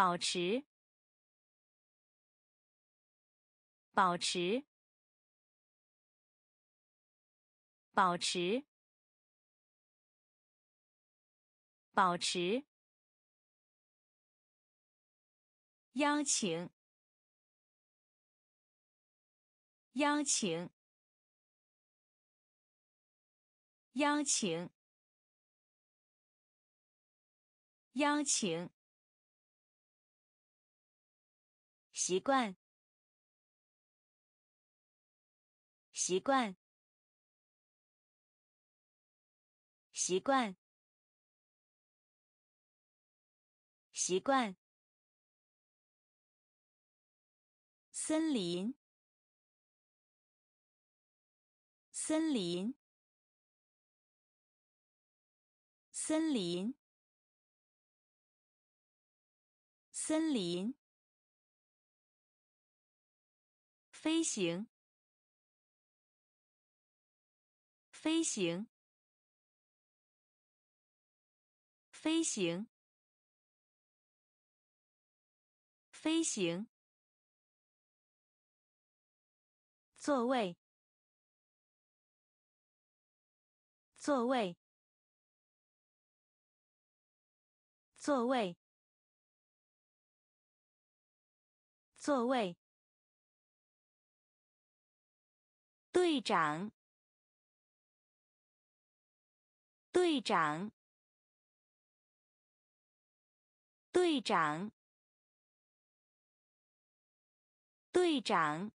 保持，保持，保持，保持。邀请，邀请，邀请，邀请。习惯，习惯，习惯，习惯。森林，森林，森林，森林。飞行，飞行，飞行，飞行。座位，座位，座位，座位。队长，队长，队长，队长。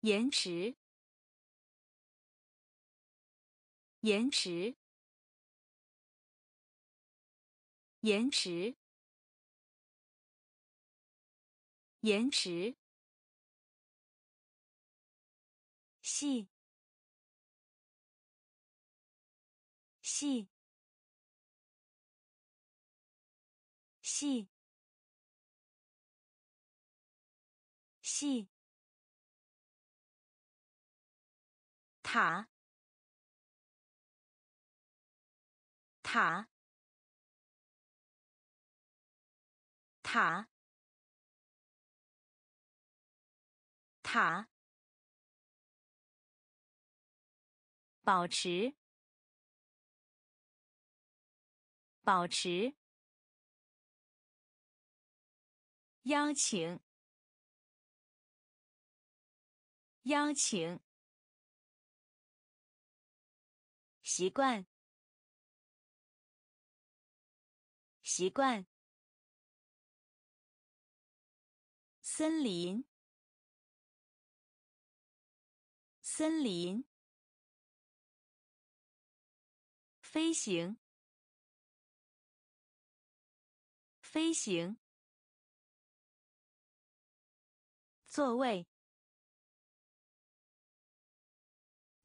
延迟，延迟，延迟，延迟。细，细，细，细。塔，塔，塔，塔。保持，保持。邀请，邀请。习惯，习惯。森林，森林。飞行，飞行。座位，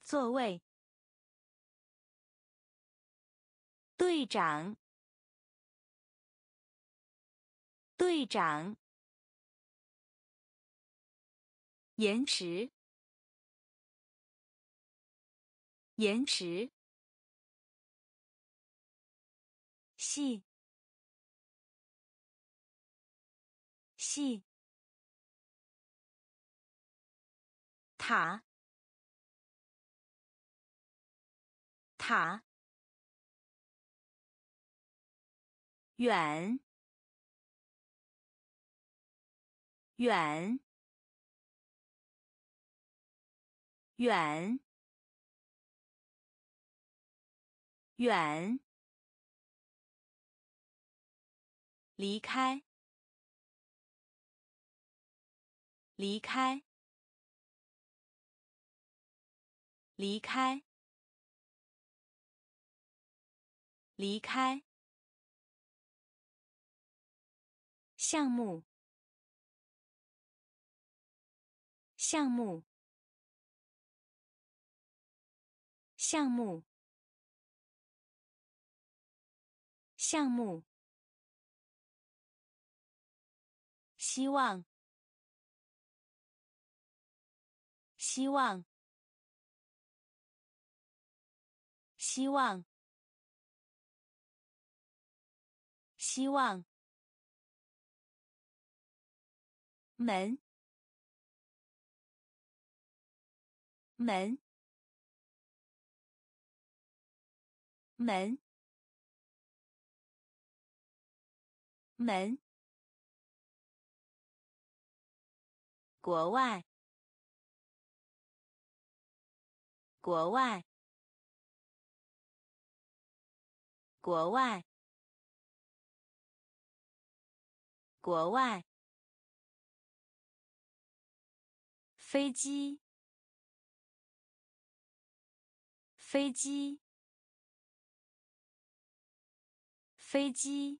座位。队长，队长。延迟，延迟。细，细，塔，塔，远，远，远，远。离开，离开，离开，离开。项目，项目，项目，项目。希望，希望，希望，希望。门。门。门。门。国外，国外，国外，国外。飞机，飞机，飞机，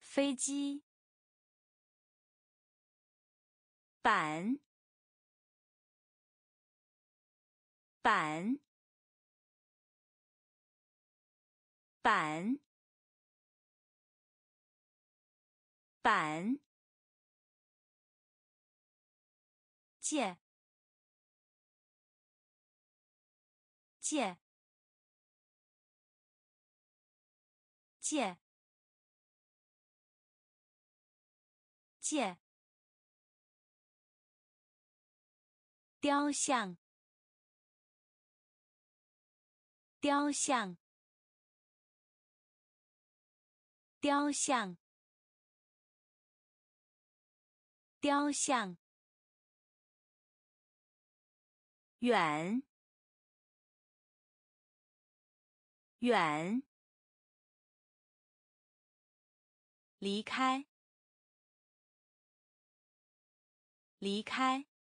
飞机。板，板，板，板，借，借，借，借。雕像，雕像，雕像，雕像。远，远，离开，离开。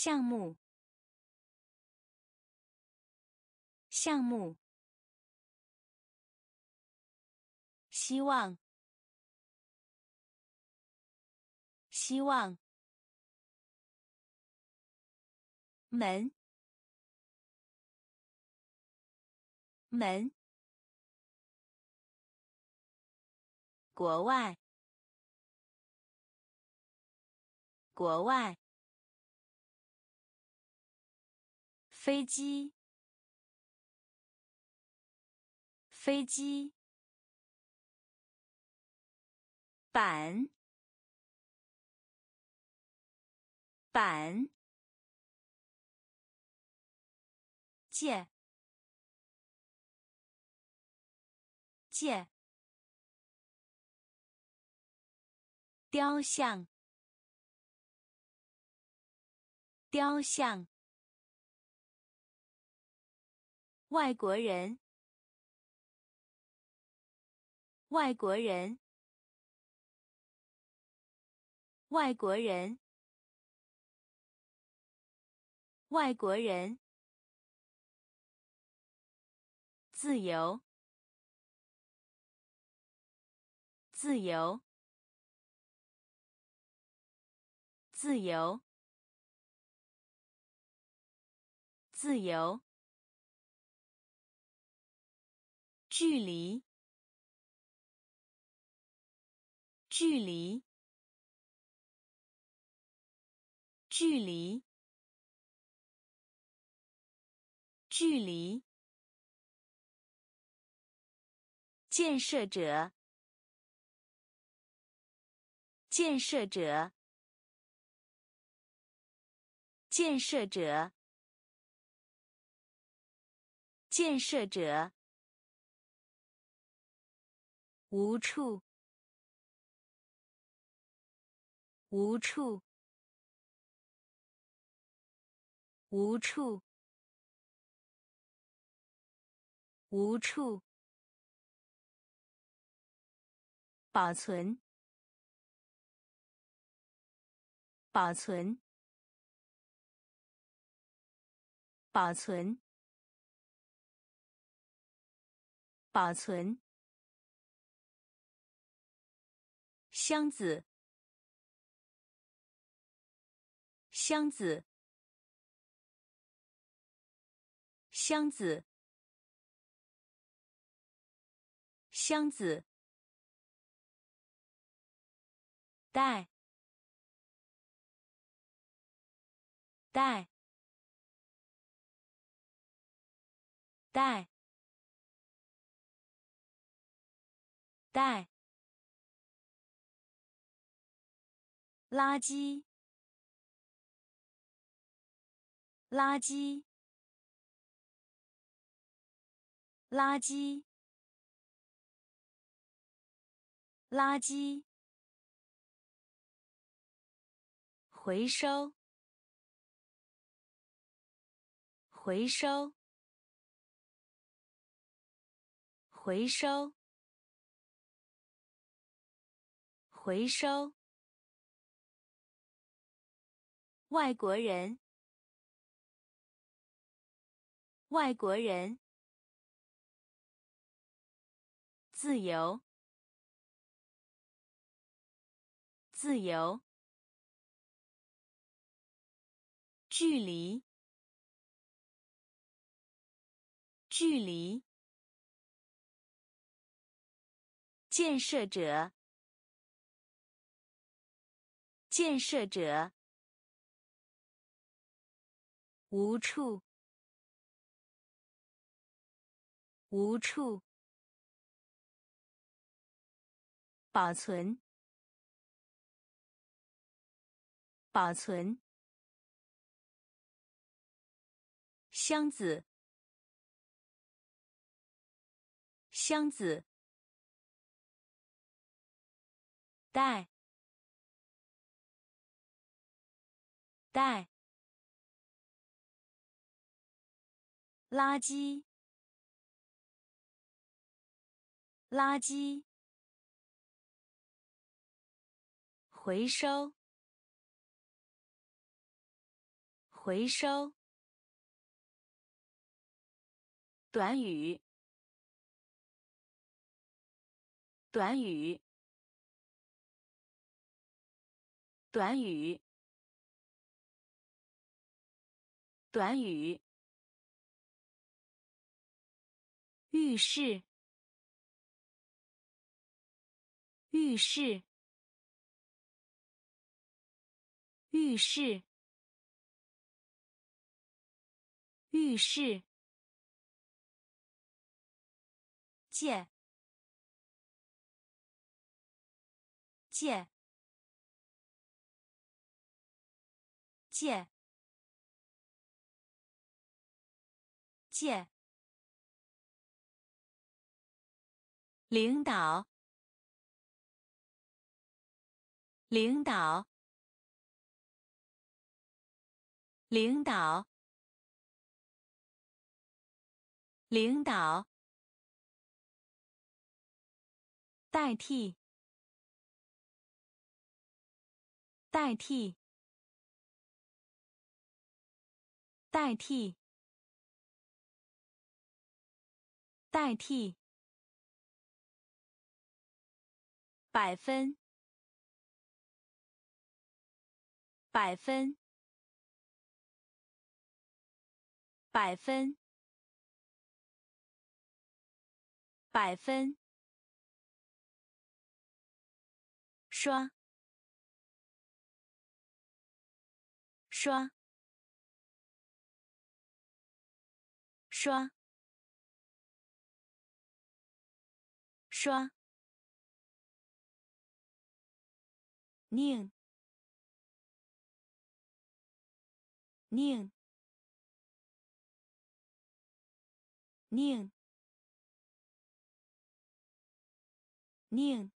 项目，项目，希望，希望，门，门，国外，国外。飞机，飞机，板，板，借，借，雕像，雕像。外国人，外国人，外国人，外国人，自由，自由，自由，自由。距离，距离，距离，距离。建设者，建设者，建设者，建设者。无处，无处，无处，无处。保存，保存，保存，保存。箱子，箱子，箱子，箱子，带，带，带，带，垃圾，垃圾，垃圾，垃圾。回收，回收，回收，回收。外国人，外国人，自由，自由。距离，距离。建设者，建设者。无处，无处。保存，保存。箱子，箱子，带，带，垃圾，垃圾，回收，回收。短语，短语，短语，短语。浴室，浴室，浴室，浴室。借，借，借，借。领导，领导，领导，领导。代替，代替，代替，代替。百分，百分，百分，百分。刷，刷，刷，刷。宁，宁，宁，宁。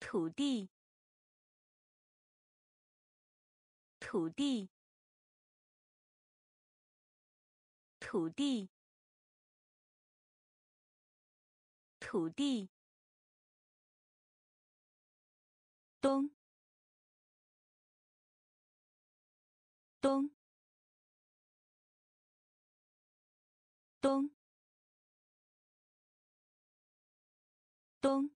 土地，土地，土地，土地。东，东，东，东。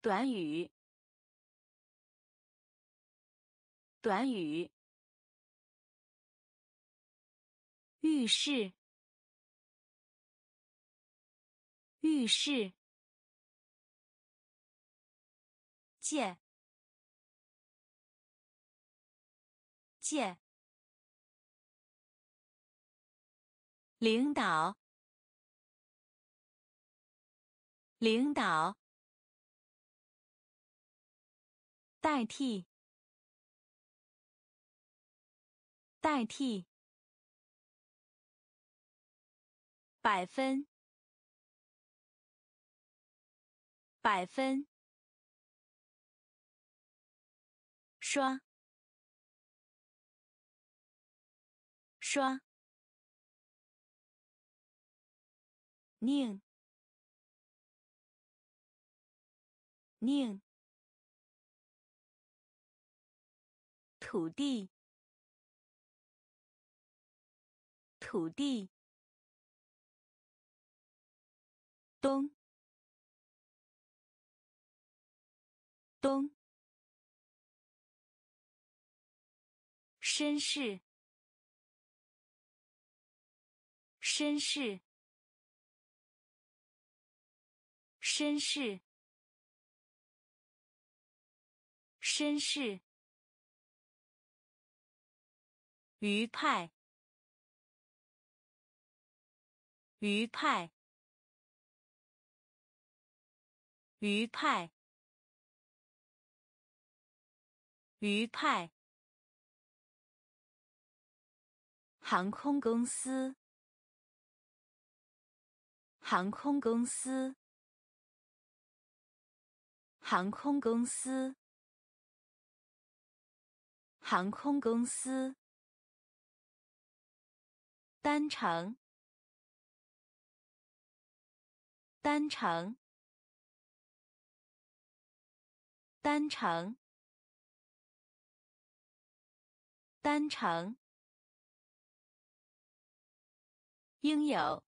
短语，短语。浴室，浴室。借，界，领导，领导，代替，代替，百分，百分。刷，刷，宁，宁，土地，土地，东，东。绅士，绅士，绅士，绅士。鱼派，鱼派，鱼派，鱼派。航空公司，航空公司，航空公司，航空公司。单程，单程，单程，单程。应有，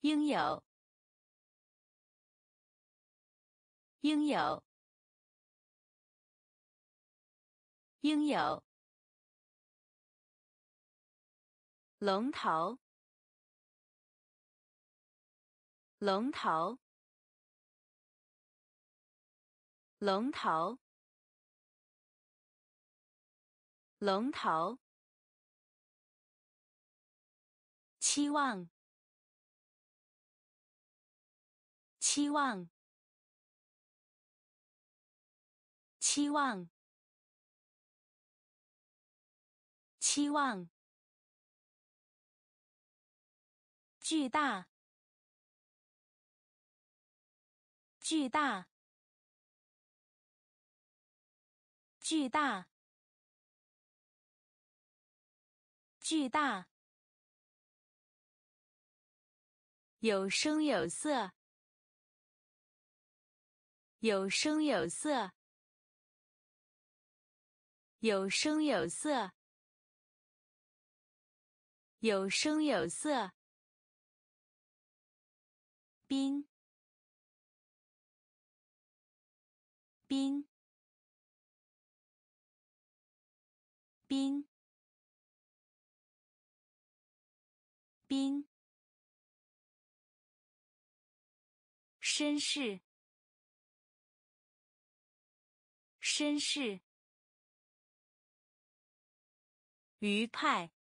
应有，应有，应有。龙头，龙头，龙头，龙头。期望，期望，期望，期望。巨大，巨大，巨大，巨大。有声有色，有声有色，有声有色，有声有色。冰，冰，冰，冰。绅士，绅士。鱼派，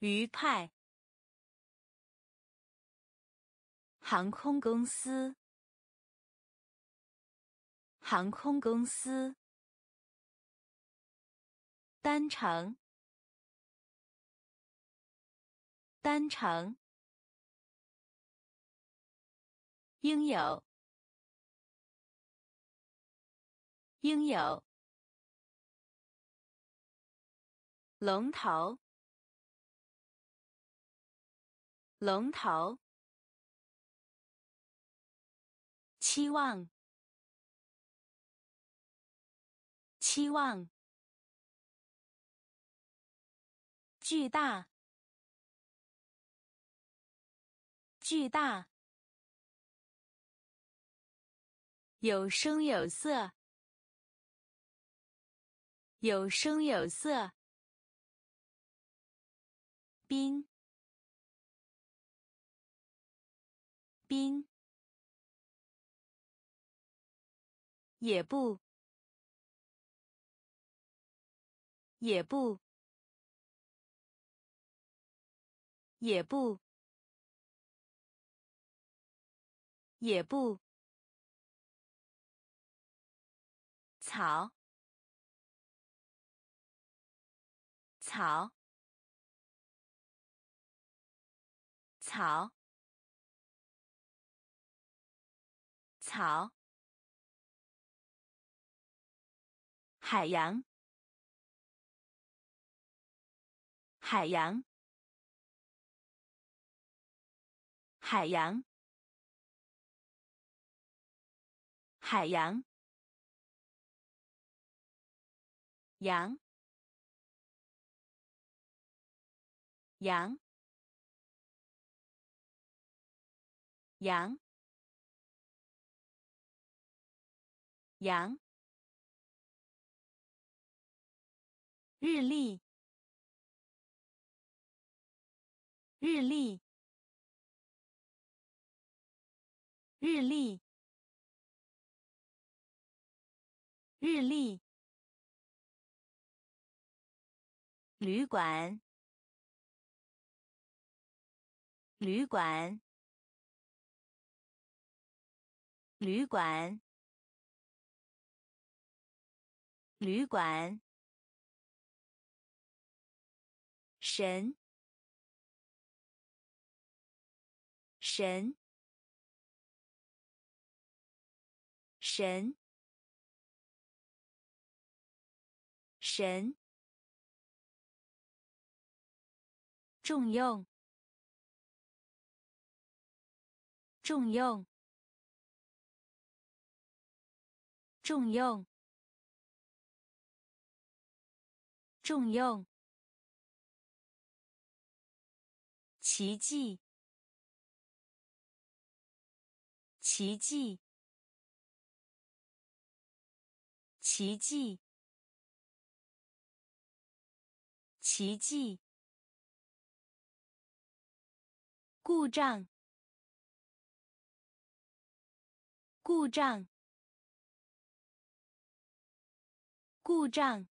鱼派。航空公司，航空公司。单程，单程。应有，应有。龙头，龙头。期望，期望。巨大，巨大。有声有色，有声有色。冰，冰，也不，也不，也不，也不。草，草，草，草。海洋，海洋，海洋，海洋。羊，羊，羊，羊。日历，日历，日历，日历。旅馆，旅馆，旅馆，旅馆。神，神，神，神。重用，重用，重用，重用。奇迹，奇迹，奇迹，奇迹。故障，故障，故障，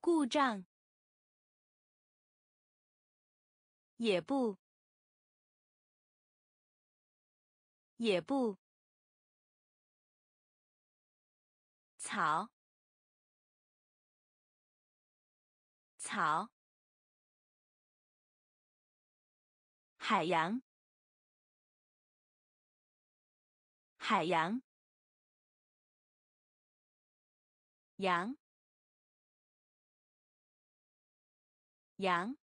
故障。也不，也不。草，草。海洋，海洋，羊，羊，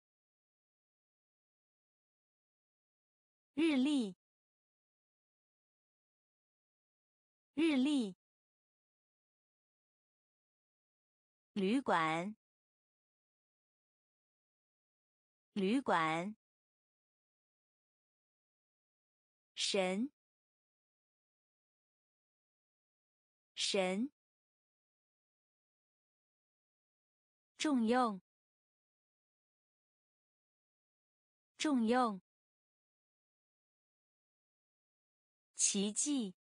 日历，日历，旅馆，旅馆。神，神，重用，重用，奇迹，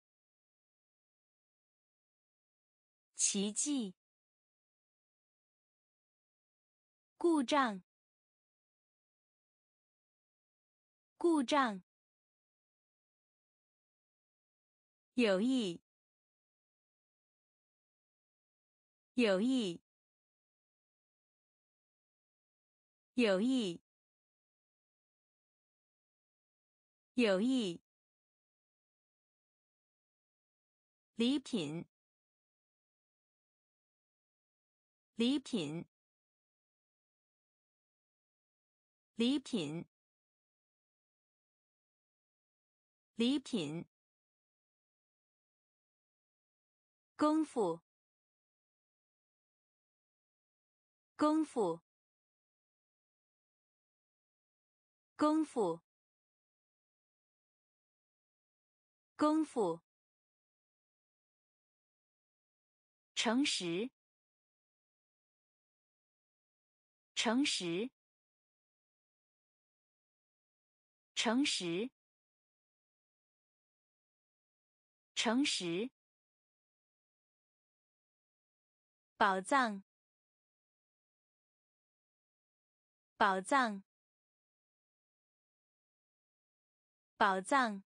奇迹，故障，故障。有意，有意，有意，有意。礼品，礼品，礼品，礼品。功夫，功夫，功夫，功夫。诚实，诚实，诚实。诚实，宝藏，宝藏，宝藏，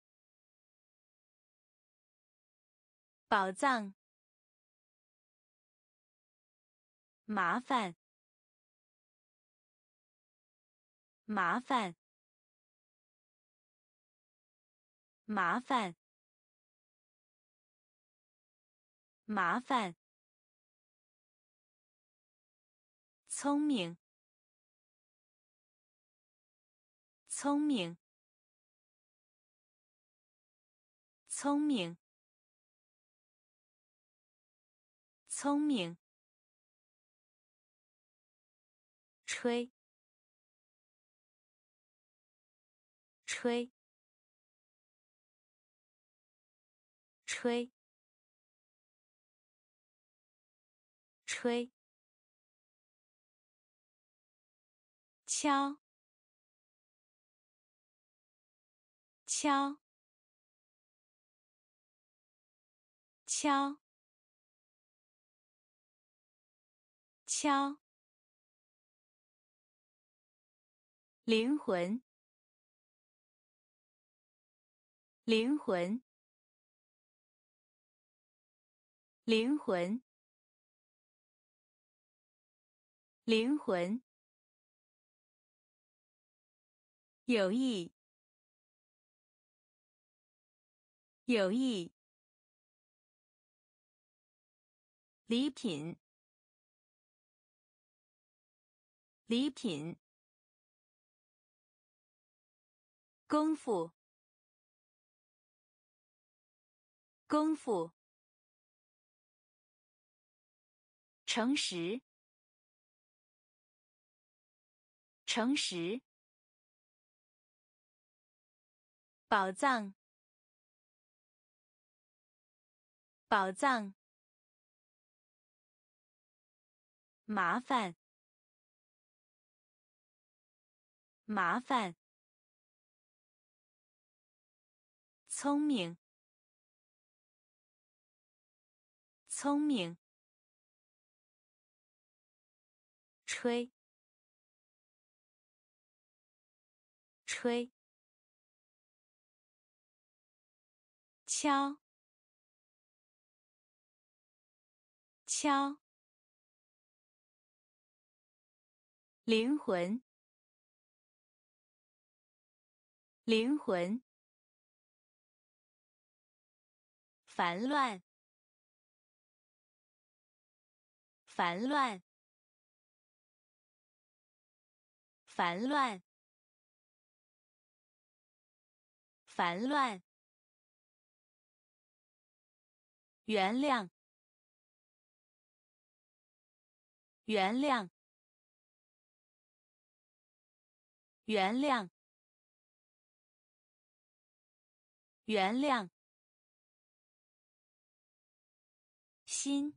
宝藏，麻烦，麻烦。麻烦，麻烦。聪明，聪明，聪明，聪明。吹，吹。吹，吹，敲，敲，敲，敲，灵魂，灵魂。灵魂，灵魂，友谊，友谊，礼品，礼品，功夫，功夫。诚实，诚实，宝藏，宝藏，麻烦，麻烦，聪明，聪明。吹，吹，敲，敲，灵魂，灵魂，烦乱，烦乱。烦乱，烦乱。原谅，原谅，原谅，原谅。心，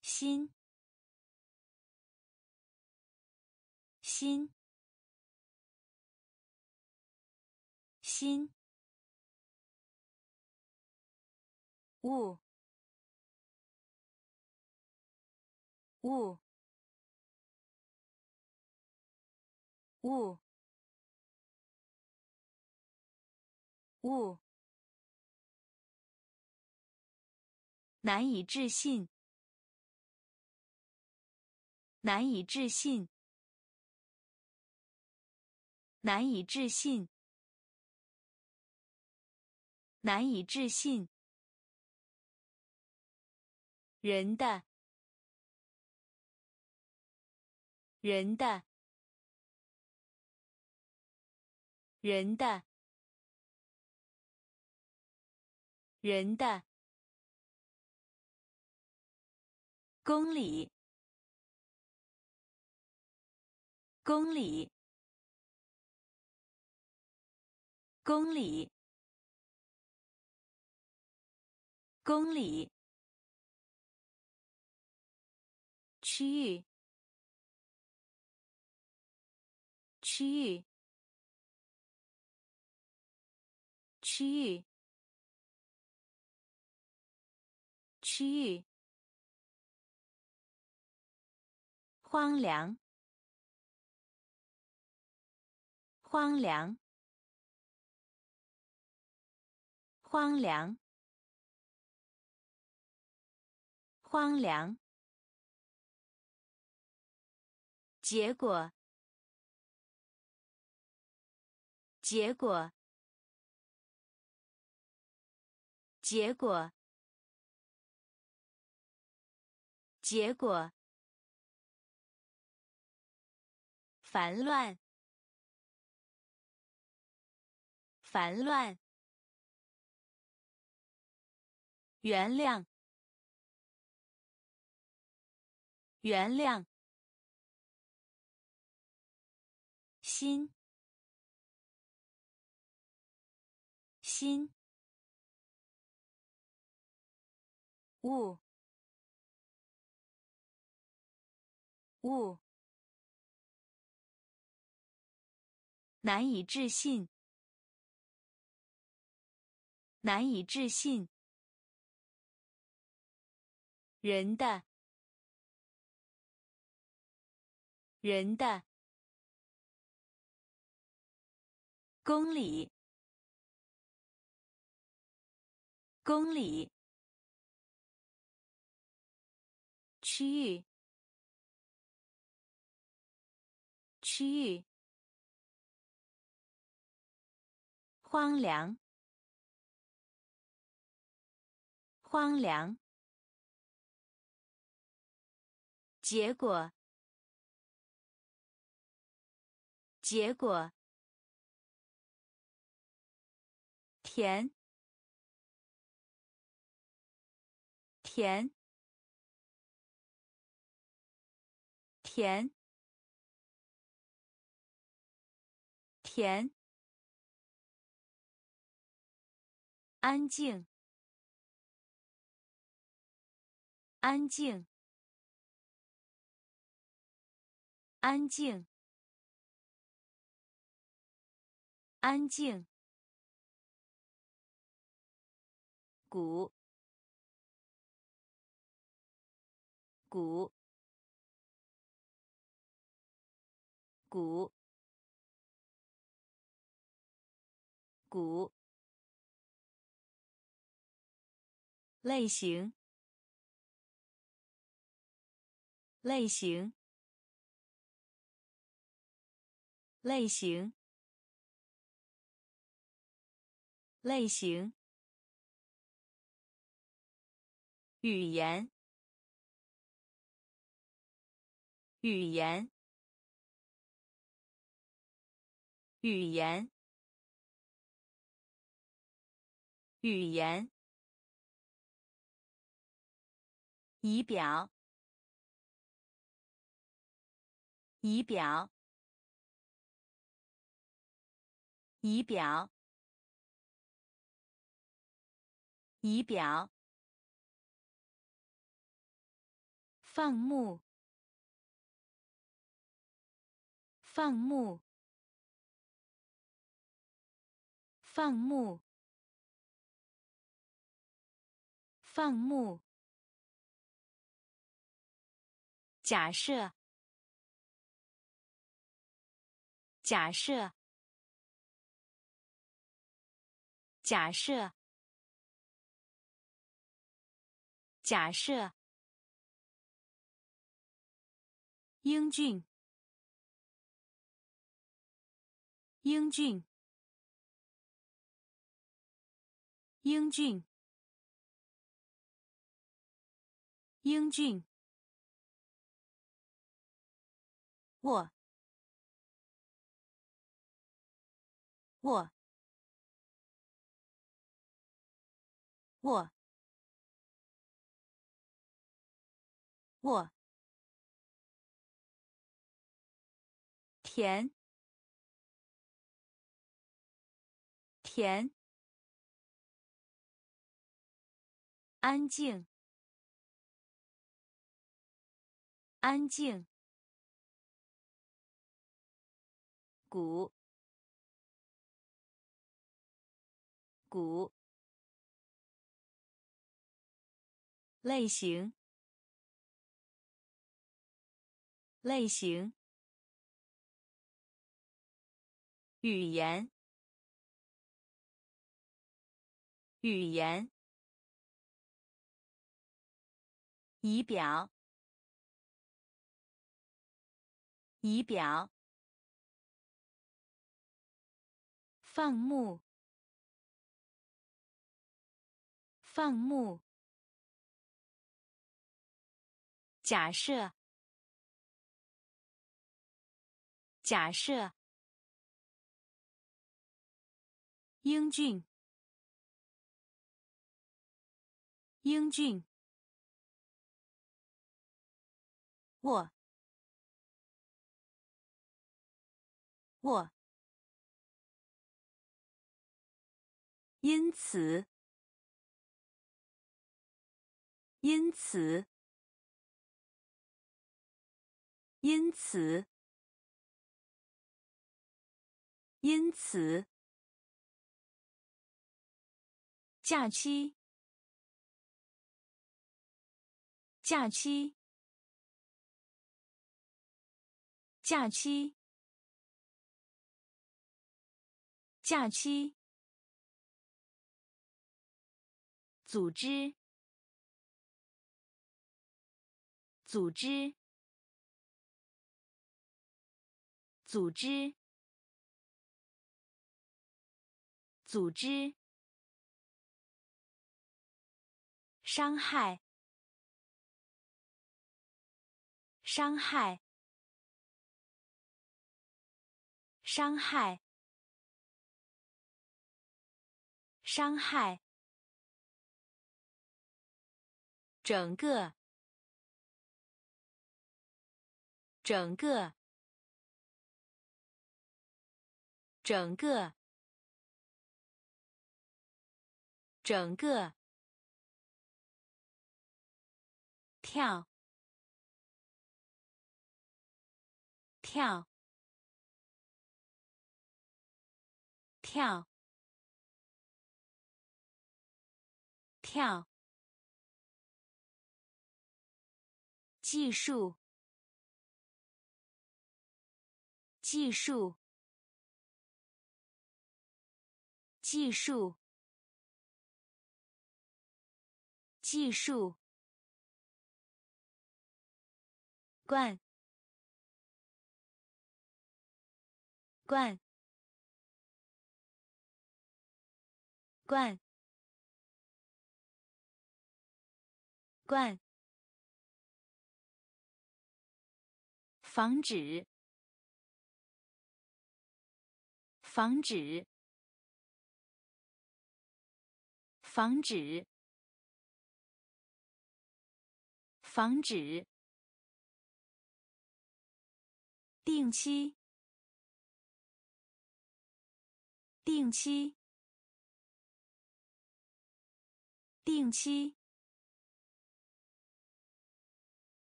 心。心，心，物，物，物，物，难以置信，难以置信。难以置信，难以置信。人的，人的，人的，人的，公里，公里。公里，公里，区域，区域，区域，区域，荒凉，荒凉，荒凉，荒凉。结果，结果，结果，结果，烦乱，烦乱，原谅，原谅。心，心，物，物，难以置信，难以置信，人的，人的。公里，公里，区域，区域，荒凉，荒凉，结果，结果。甜，甜，甜，甜，安静，安静，安静，安静。鼓，鼓，鼓，鼓。类型，类型，类型，类型。语言，语言，语言，语言。仪表，仪表，仪表，仪表。放牧，放牧，放牧，放牧。假设，假设，假设，假设。英俊，英俊，英俊，英俊。我，我，我，我。甜，甜，安静，安静，鼓，鼓，类型，类型，语言，语言，仪表，仪表。放牧，放牧。假设，假设。英俊，英俊。我，我。因此，因此，因此，因此，假期，假期，假期，假期。组织，组织，组织，组织。伤害，伤害，伤害，伤害。整个，整个，整个，整个，跳，跳，跳，跳。技术，技术，技术，技术。灌，灌，灌，灌。防止，防止，防止，防止。定期，定期，定期，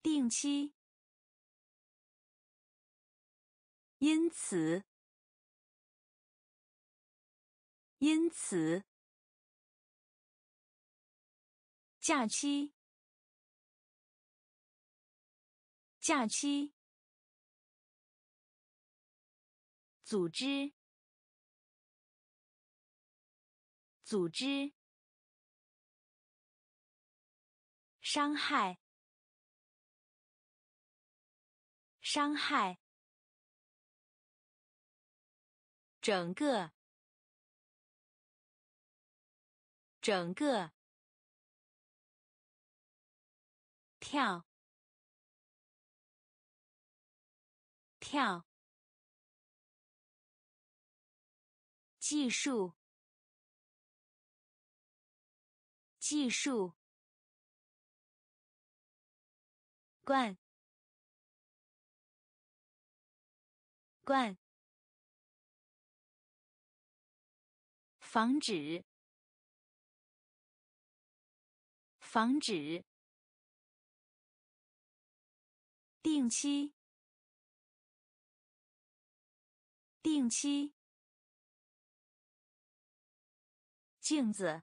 定期。因此，因此，假期，假期，组织，组织，伤害，伤害。整个，整个，跳，跳，技术，技术，灌，灌。防止，防止。定期，定期。镜子，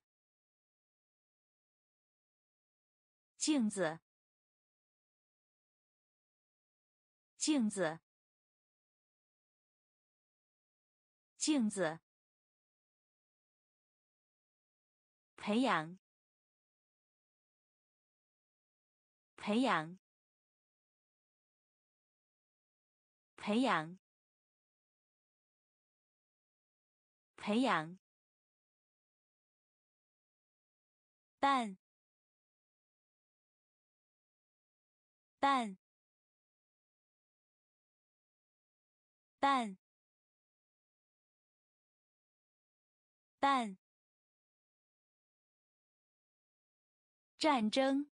镜子，镜子，镜子。培养，培养，培养，培养。但，但，但，但。战争，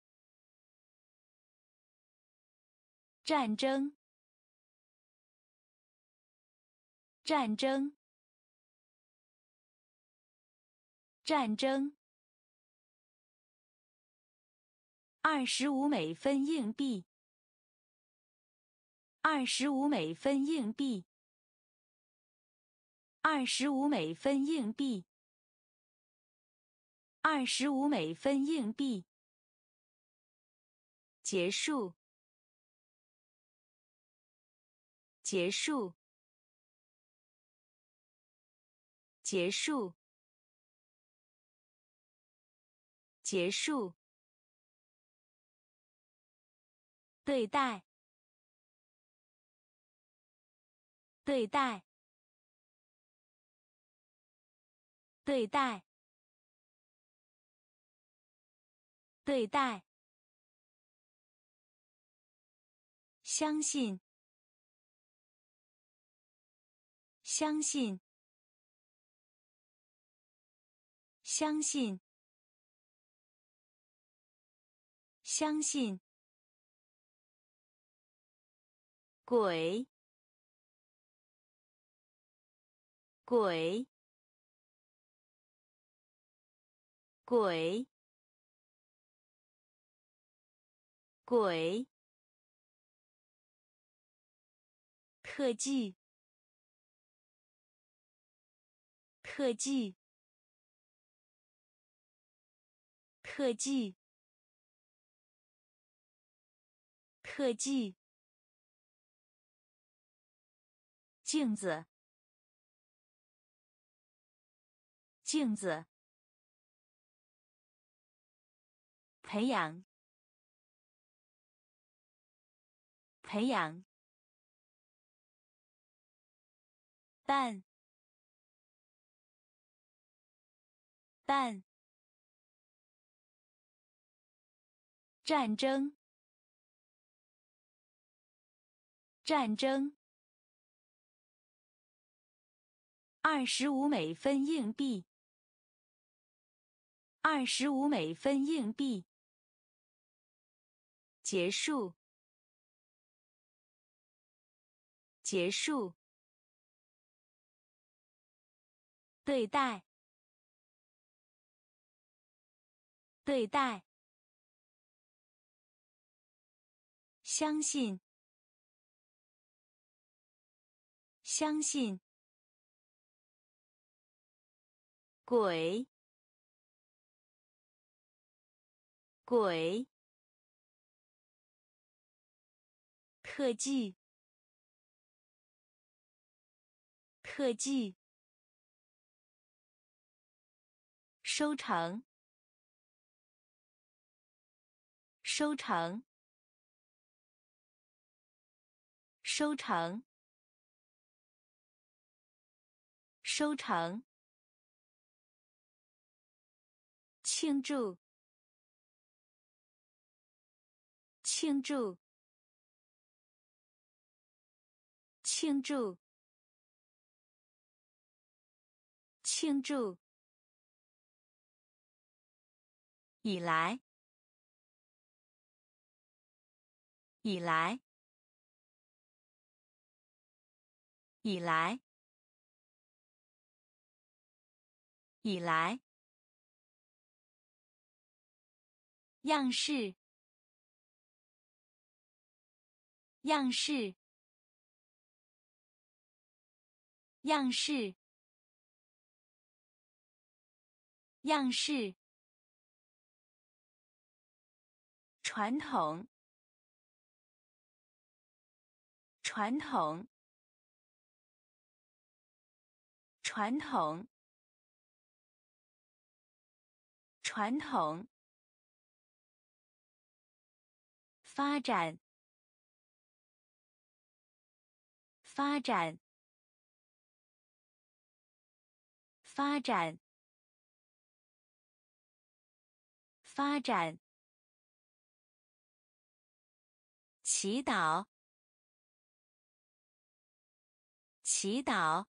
战争，战争，战争。二十五美分硬币，二十五美分硬币，二十五美分硬币，二十五美分硬币。结束，结束，结束，结束。对待，对待，对待，对待。相信，相信，相信，相信。鬼，鬼，鬼，鬼。特技，特技，特技，特技。镜子，镜子。培养，培养。但，但，战争，战争。二十五美分硬币，二十五美分硬币。结束，结束。对待，对待，相信，相信，鬼，鬼，特技，特技。收成，收成，收成，收成。庆祝，庆祝，庆祝，庆祝。以来，以来，以来，以来，样式，样式，样式。样式，传统，传统，传统，传统，发展，发展。发展，发展，祈祷，祈祷，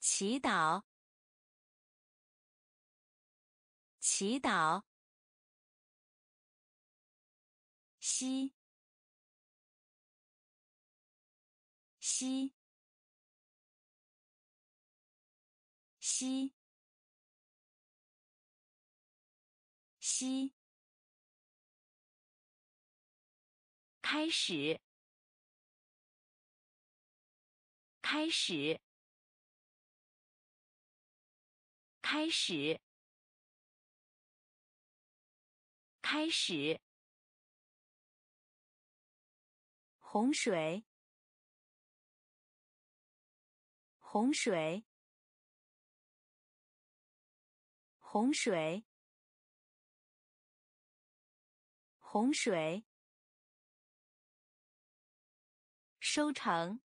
祈祷，祈祷，吸，吸。吸，吸，开始，开始，开始，开始，洪水，洪水。洪水，洪水，收成，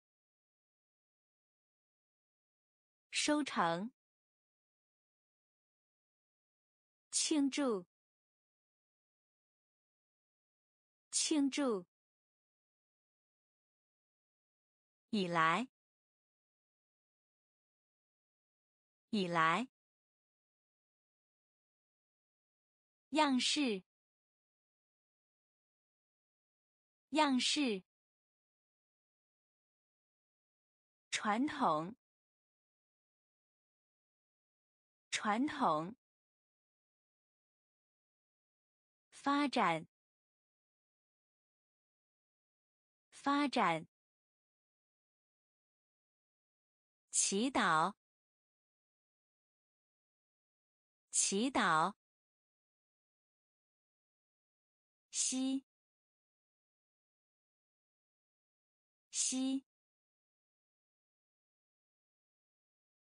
收成，庆祝，庆祝，以来，以来。样式，样式，传统，传统，发展，发展，祈祷，祈祷。吸，吸，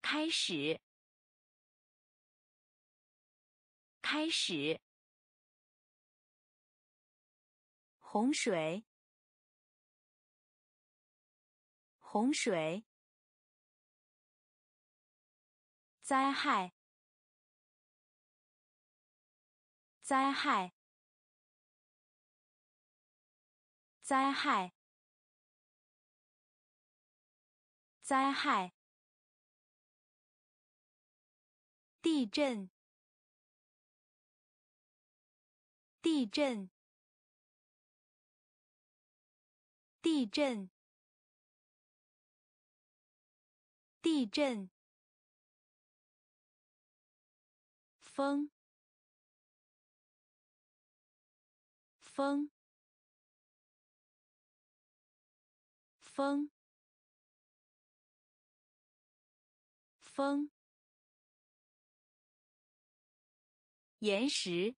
开始，开始，洪水，洪水，灾害，灾害。灾害！灾害！地震！地震！地震！地震！风！风！风，风，岩石，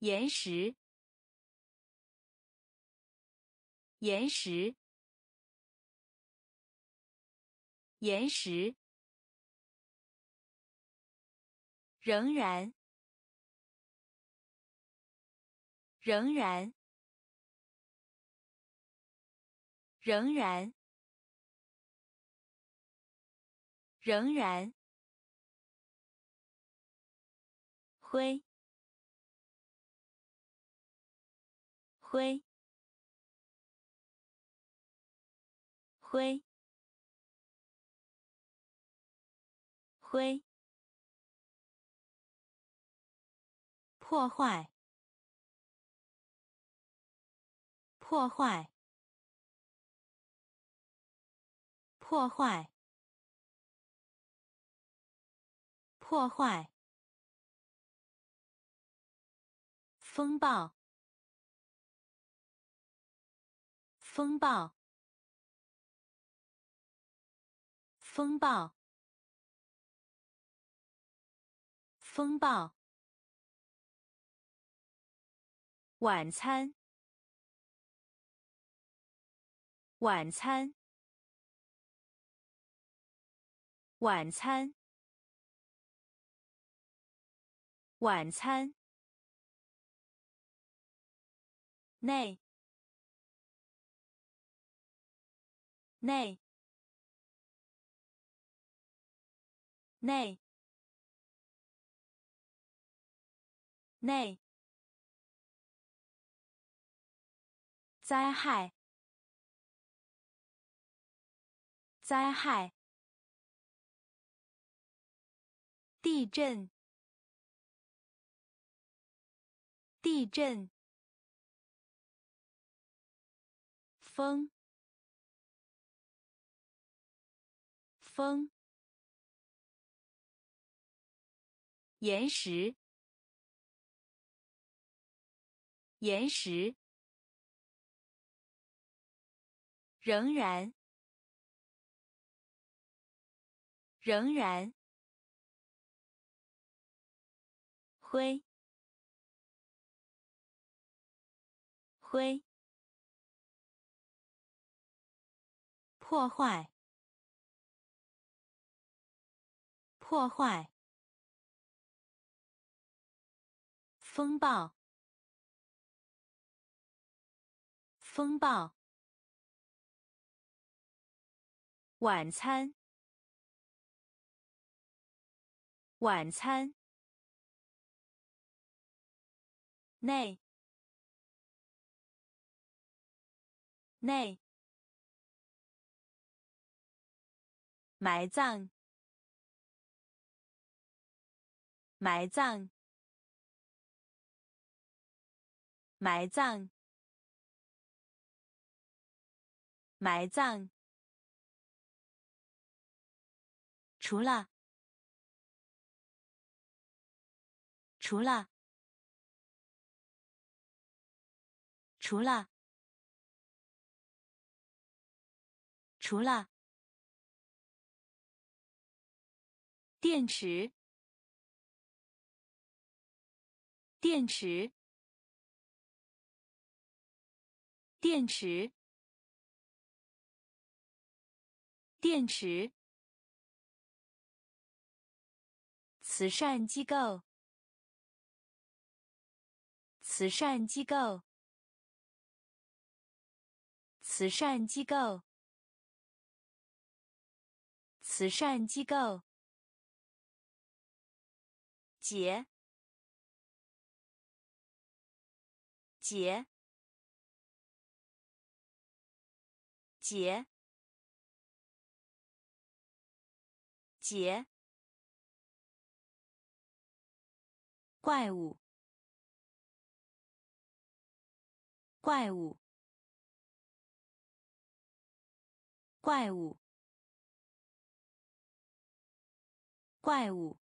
岩石，岩石，岩石，仍然，仍然。仍然，仍然，灰，灰，灰，灰，破坏，破坏。破坏，破坏，风暴，风暴，风暴，风暴。晚餐，晚餐，晚餐，晚餐。内，内，内，内。灾害，灾害，地震，地震，风，风，岩石，岩石。仍然，仍然，灰，灰，破坏，破坏，风暴，风暴。晚餐，晚餐。内，内。埋葬，埋葬，埋葬，埋葬。除了，除了，除了，除了，电池，电池，电池，电池。慈善机构，慈善机构，慈善机构，慈善机构。节，节，节，节。怪物，怪物，怪物，怪物，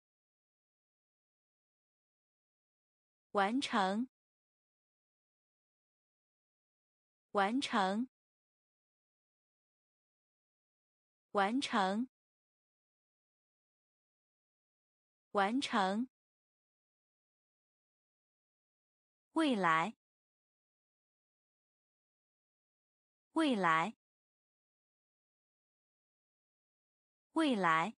完成，完成，完成，完成。未来，未来，未来，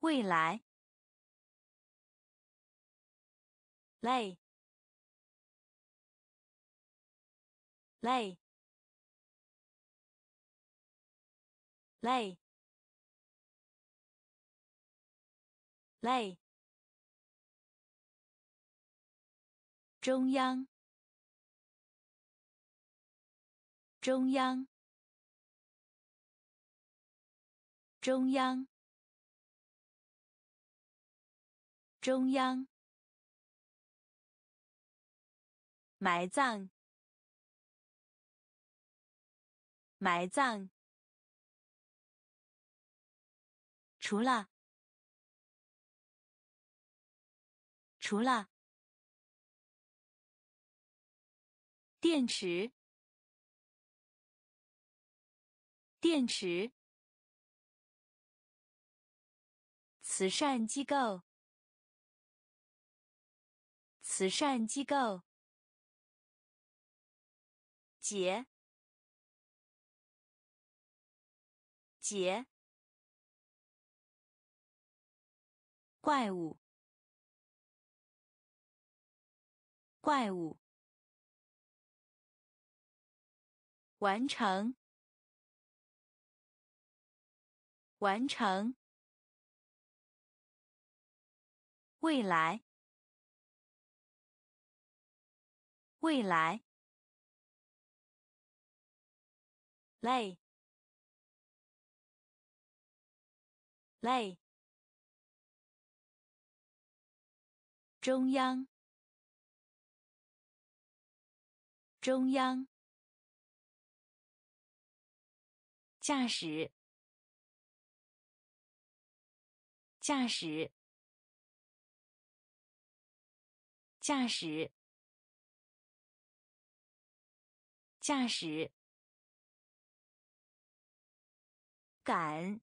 未来，累，累，累，累。中央，中央，中央，中央，埋葬，埋葬，除了，除了。电池，电池，慈善机构，慈善机构，节，节，怪物，怪物，完成。完成。未来。未来。累。累。中央。中央。驾驶。驾驶，驾驶，驾驶，赶，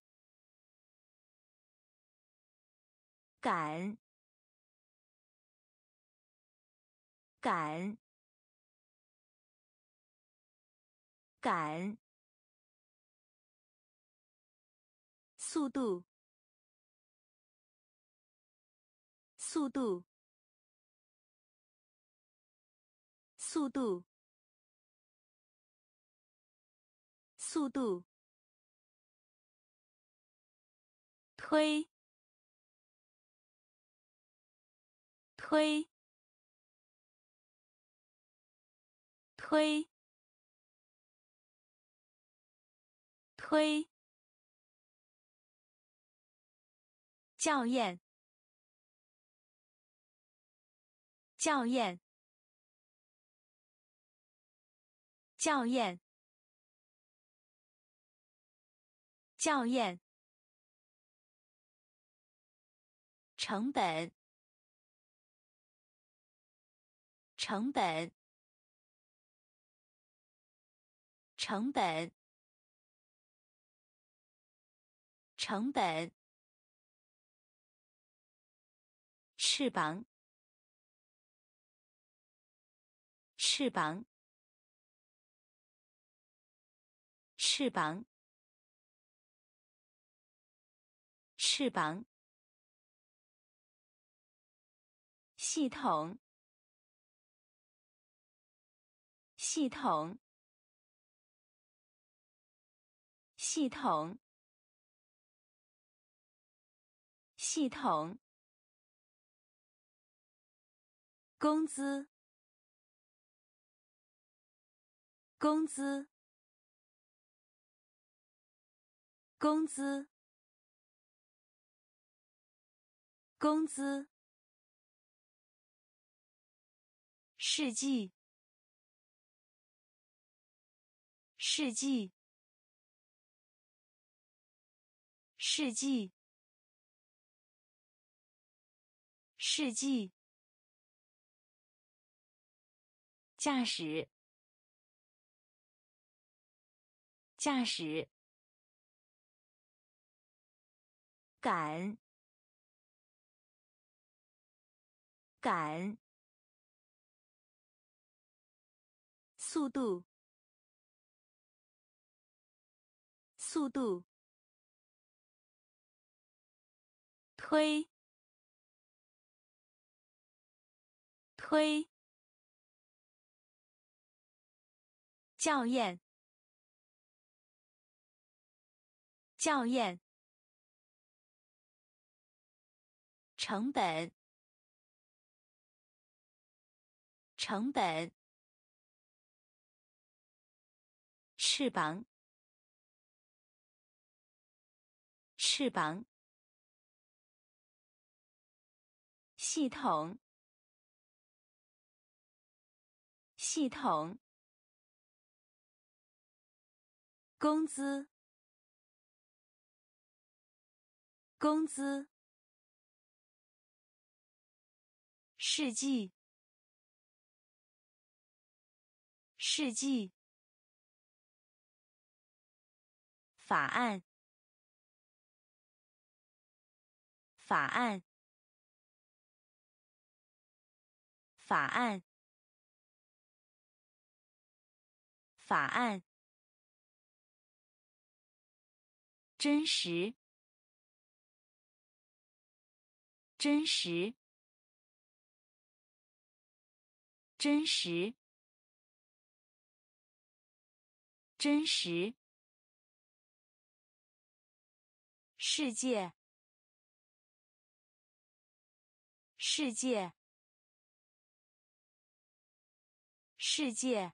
赶，赶，赶，速度。速度，速度，速度，推，推，推，推，校验。校验，校验，校验。成本，成本，成本，成本。翅膀。翅膀，翅膀，翅膀。系统，系统，系统，系统。工资。工资，工资，工资。世纪，世纪，世纪，世纪。驾驶。驾驶，赶，赶，速度，速度，推，推，校验。校验，成本，成本，翅膀，翅膀，系统，系统，工资。工资，世纪，世纪，法案，法案，法案，法案，真实，真实，真实，真实。世界，世界，世界，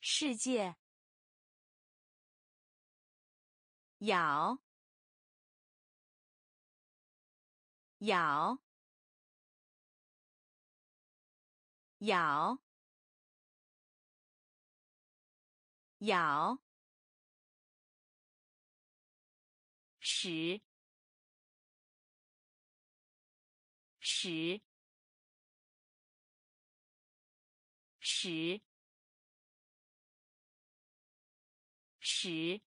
世界，咬。咬。咬。咬。十。十。十。十。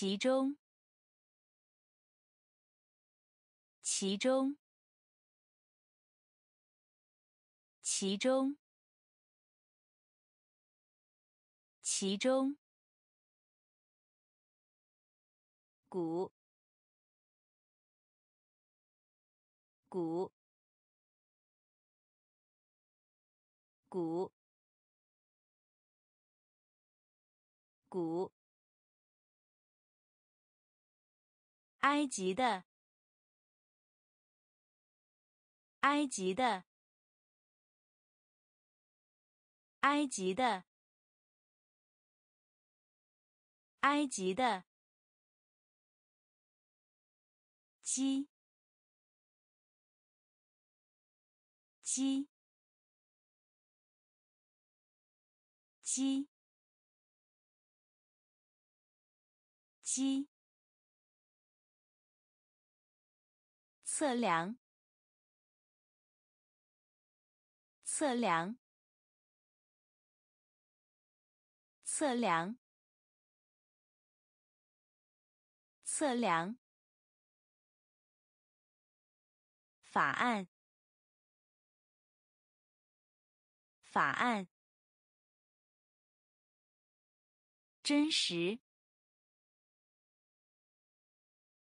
其中。其中。其中。其中。鼓，鼓，鼓，鼓。埃及的，埃及的，埃及的，埃及的。鸡，鸡，鸡，鸡。测量，测量，测量，测量。法案，法案，真实，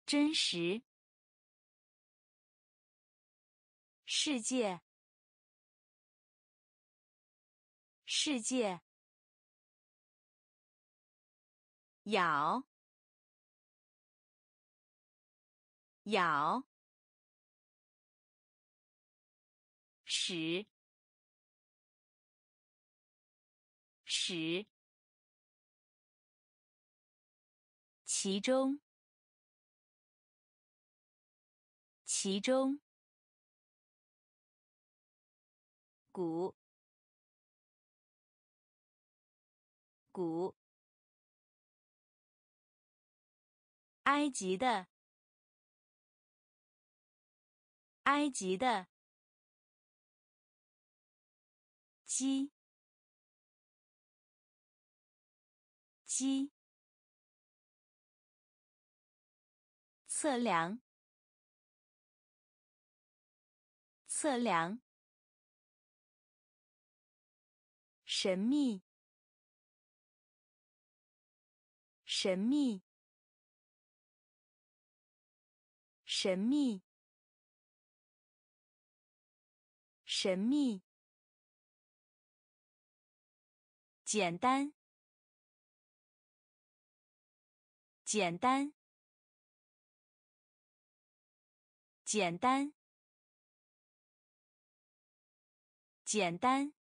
真实，世界，世界，咬，咬。使使其中其中鼓鼓埃及的。埃及的。鸡，鸡，测量，测量，神秘，神秘，神秘，神秘。简单，简单，简单，简单。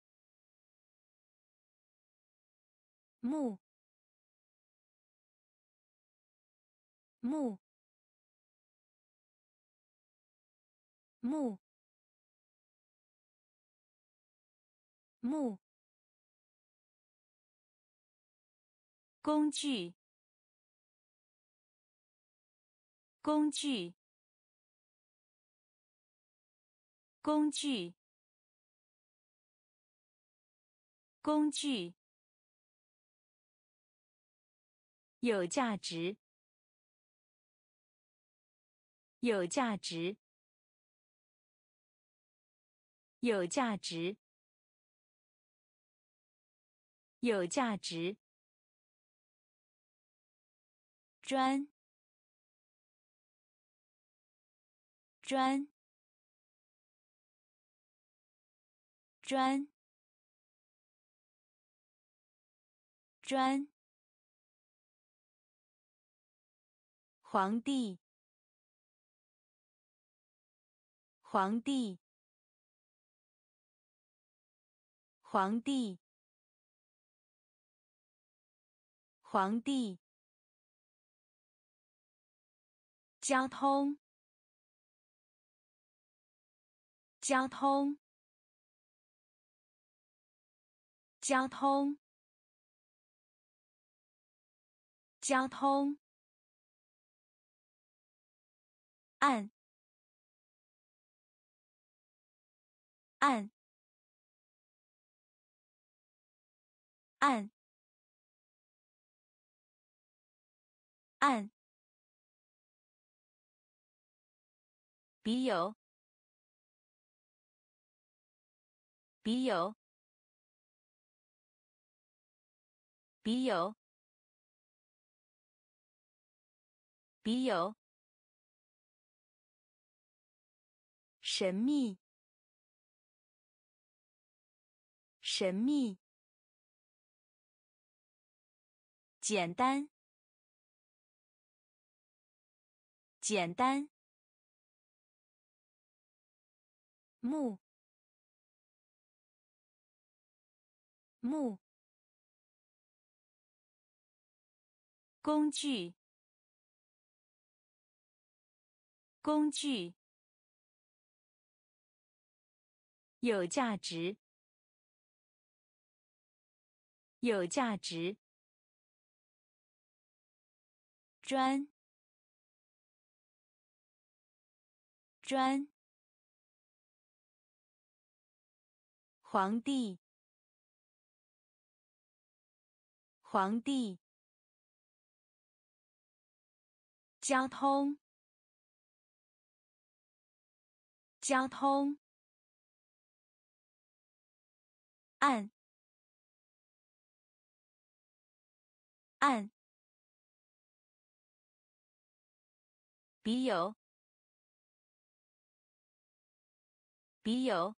木，木，木，木。工具，工具，工具，工具，有价值，有价值，有价值，有价值。专，专，专，专。皇帝，皇帝，皇帝，皇帝。交通，交通，交通，交通。按，按，按，按。笔友，笔友，笔友，笔友，神秘，神秘，简单，简单。木。木。工具。工具。有价值有价值专专皇帝，皇帝，交通，交通，按，按，笔友，笔友。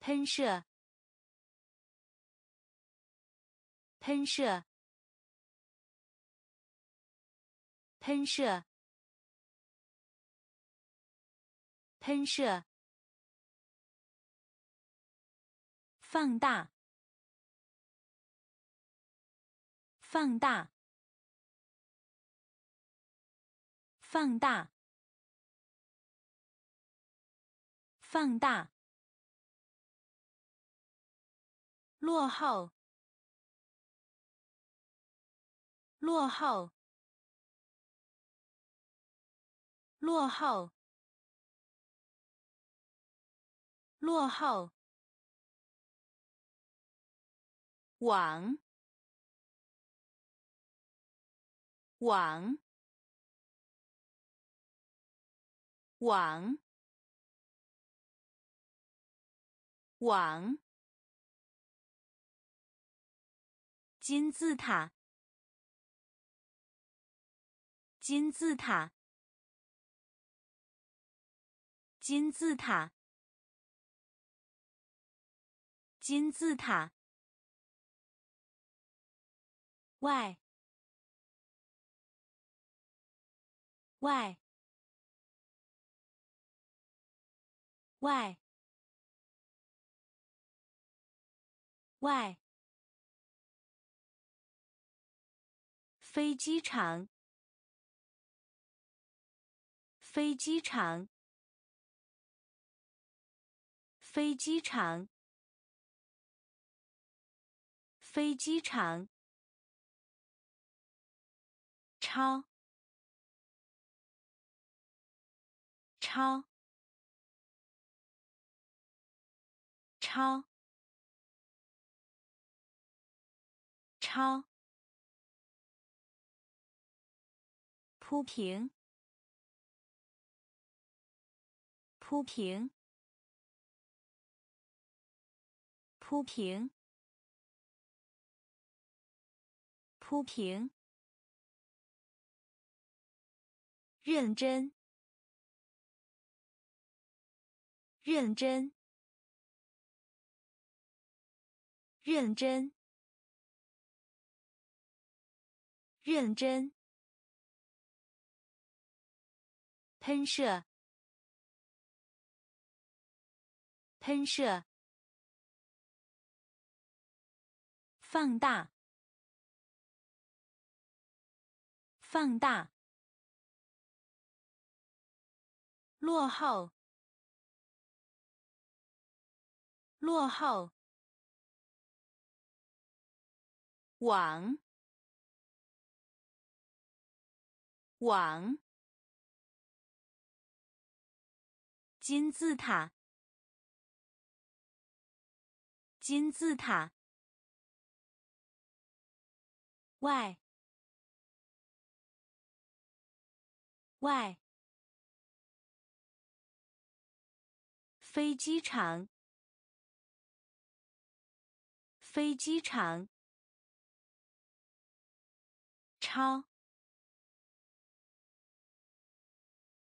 喷射，喷射，喷射，喷射，放大，放大，放大，放大。落后，落后，落后，落后。网，网，网，网。金字塔，金字塔，金字塔，金字塔。外，外，外，外。飞机场，飞机场，飞机场，飞机场，超，超，超，超，铺平，铺平，铺平，铺平。认真，认真，认真，认真。喷射，喷射。放大，放大。落后，落后。网，网。金字塔，金字塔。外，外。飞机场，飞机场，超，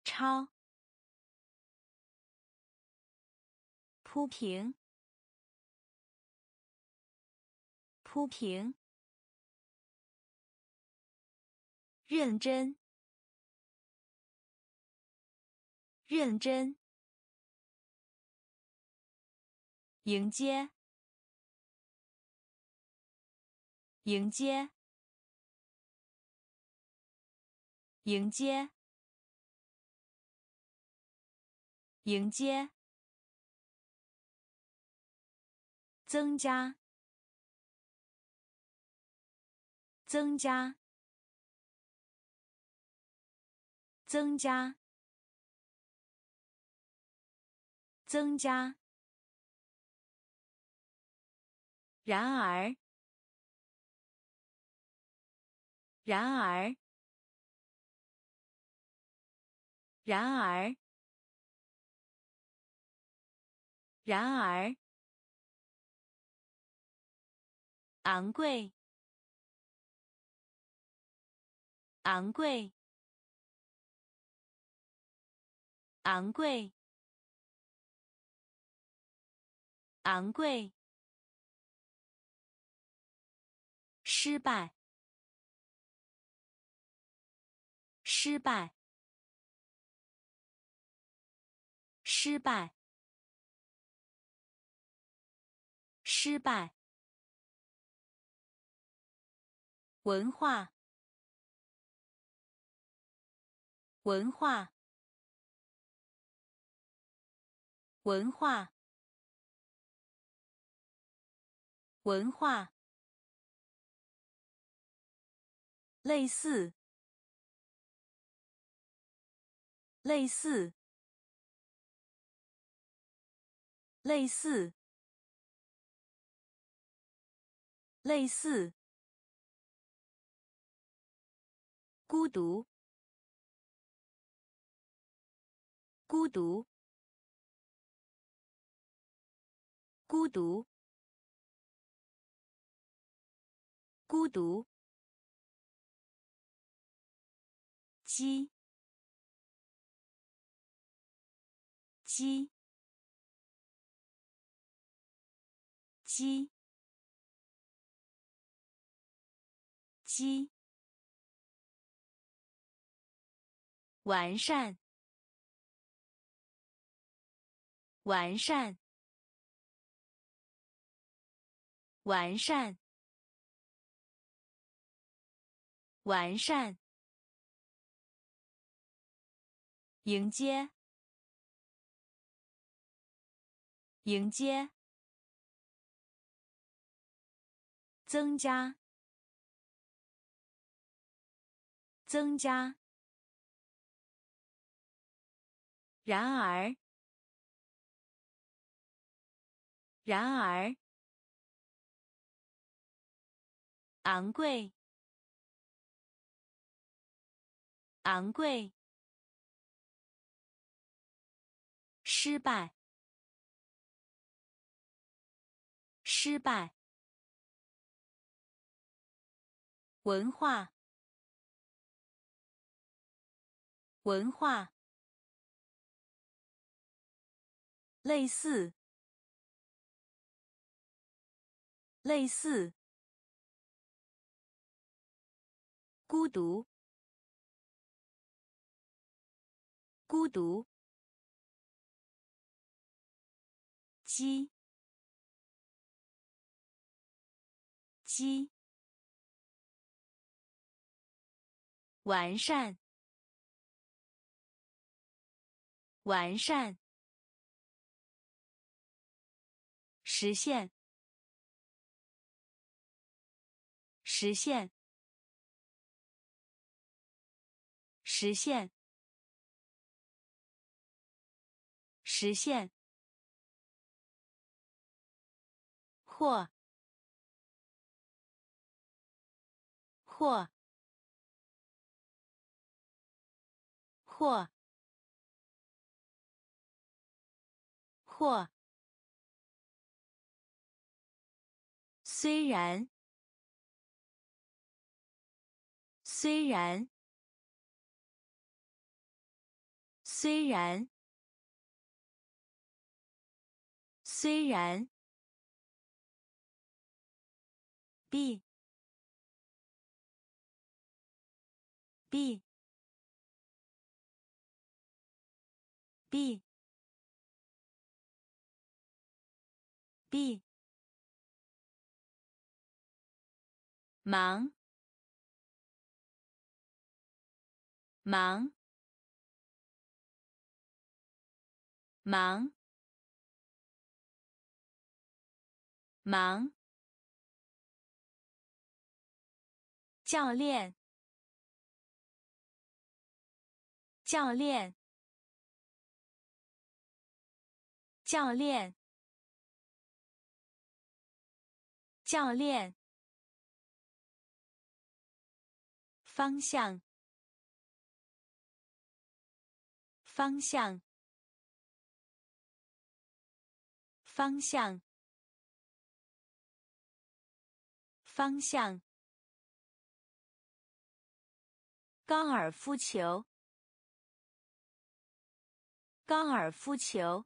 超，铺平，铺平，认真，认真。迎接，迎接，迎接，迎接，增加，增加，增加，增加。然而，然而，然而，然而，昂贵，昂贵，昂贵，昂贵。失败，失败，失败，失败。文化，文化，文化，文化。类似，类似，类似，类似。孤独，孤独，孤独，孤独。鸡，鸡，鸡，鸡，完善，完善，完善，完善。迎接，迎接，增加，增加。然而，然而，昂贵，昂贵，失败，失败，文化，文化，类似。类似，孤独，孤独，鸡，鸡，完善，完善，实现。实现，实现，实现，或，或，或，或，虽然。虽然，虽然，虽然，b，b，b，b，忙。忙，忙，忙。教练，教练，教练，教练。方向。方向，方向，方向。高尔夫球，高尔夫球，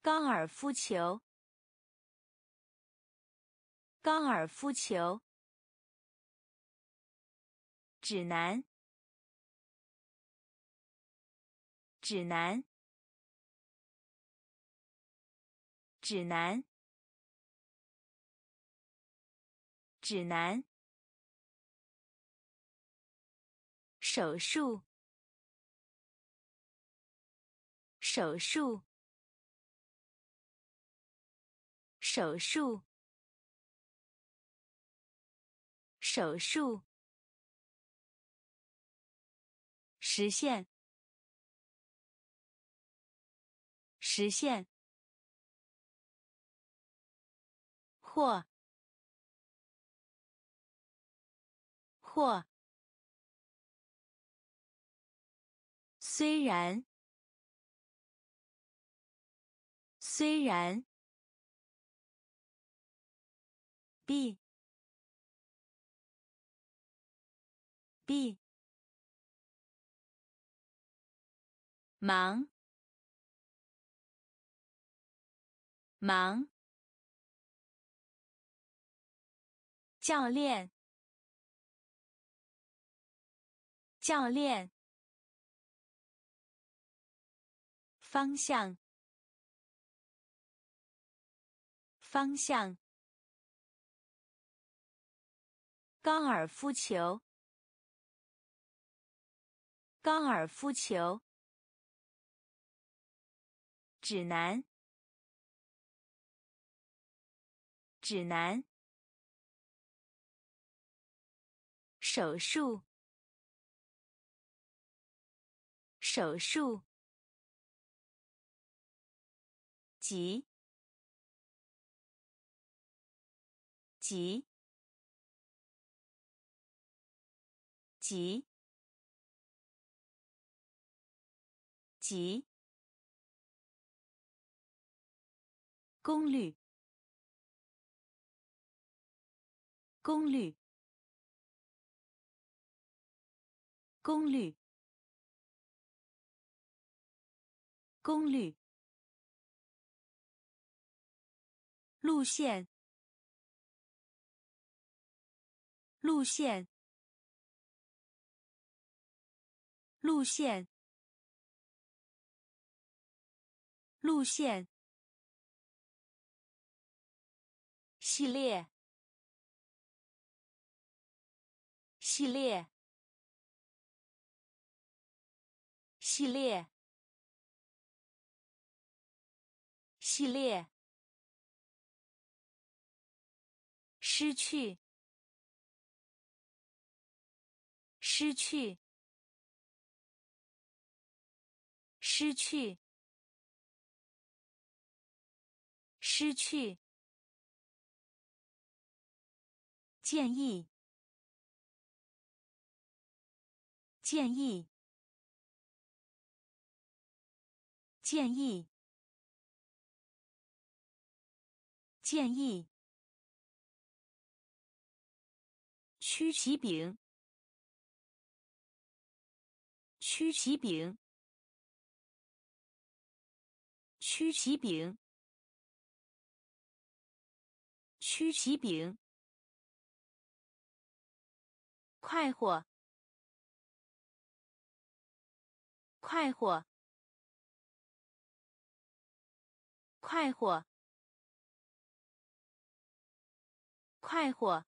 高尔夫球，高尔夫球。指南。指南，指南，指南。手术，手术，手术，手术。实现。实现，或，或，虽然，虽然，b，b，忙。忙，教练，教练，方向，方向，高尔夫球，高尔夫球，指南。指南。手术。手术。急，急，急，急。功率，功率，功率，功率。路线，路线，路线，路线。系列，系列，系列，系列。失去，失去，失去，失去。建议，建议，建议，建议。曲奇饼，曲奇饼，曲奇饼，曲奇饼。快活，快活，快活，快活。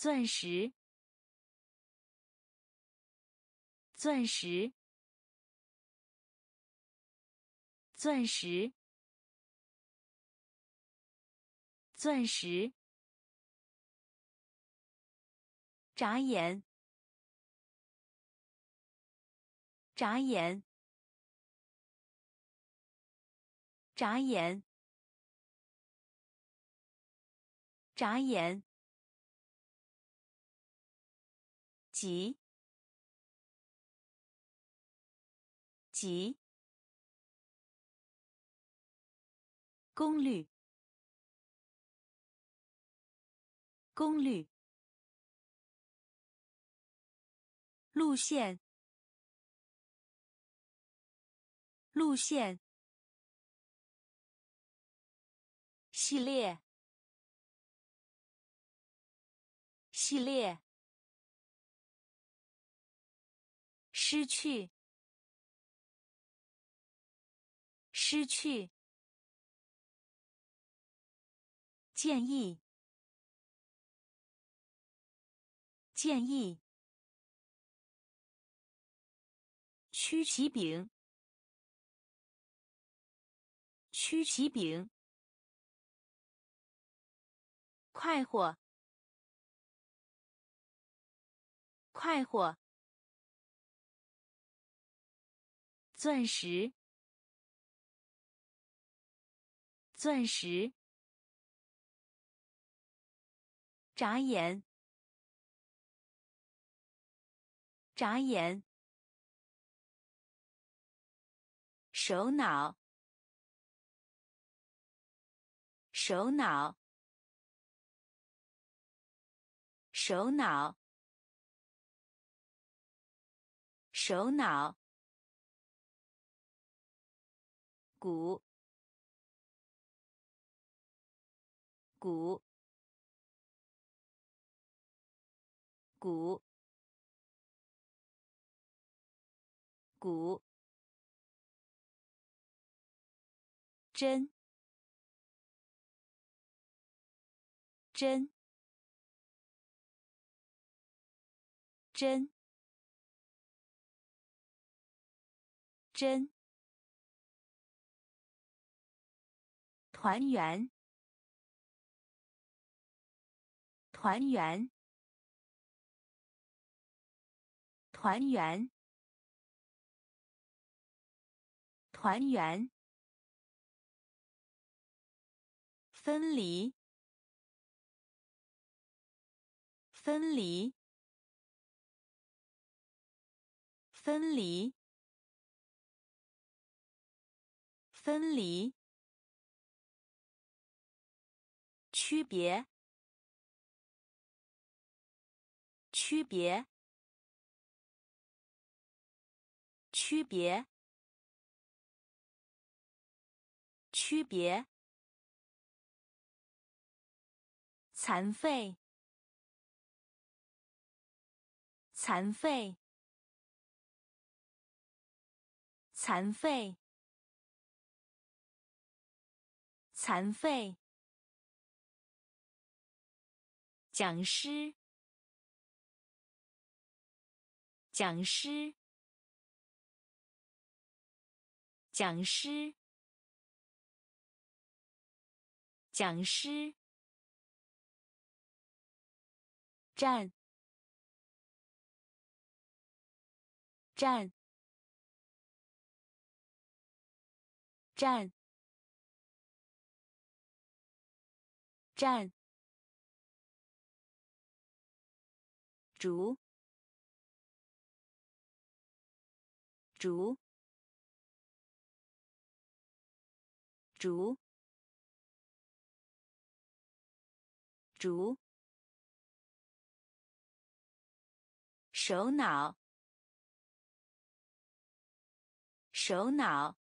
钻石，钻石，钻石，钻石。眨眼，眨眼，眨眼，眨眼。急，急。功率，功率。路线，路线，系列，系列，失去，失去，建议，建议。曲奇饼，曲奇饼，快活，快活，钻石，钻石，眨眼，眨眼。首脑，首脑，首脑，首脑，鼓，鼓，鼓，鼓。真，真，真，真，团圆，团圆，团圆，团圆，分离，分离，分离，分离。区别，区别，区别，区别。残废，残废，残废，残废。讲师，讲师，讲师，讲师。站，站，站，站。竹，竹，竹，竹。首脑，首脑。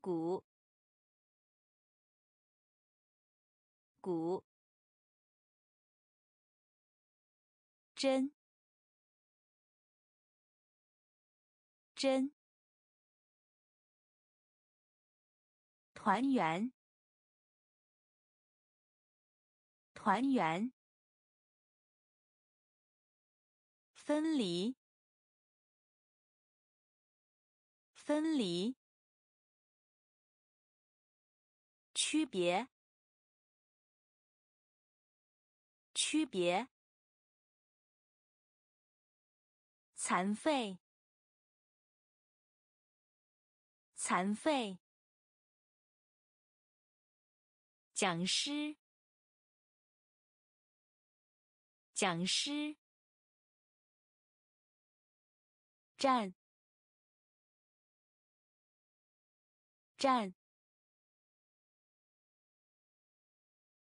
鼓，鼓。真，真，团圆，团圆，分离，分离，区别，区别。残废，残废。讲师，讲师。站，站。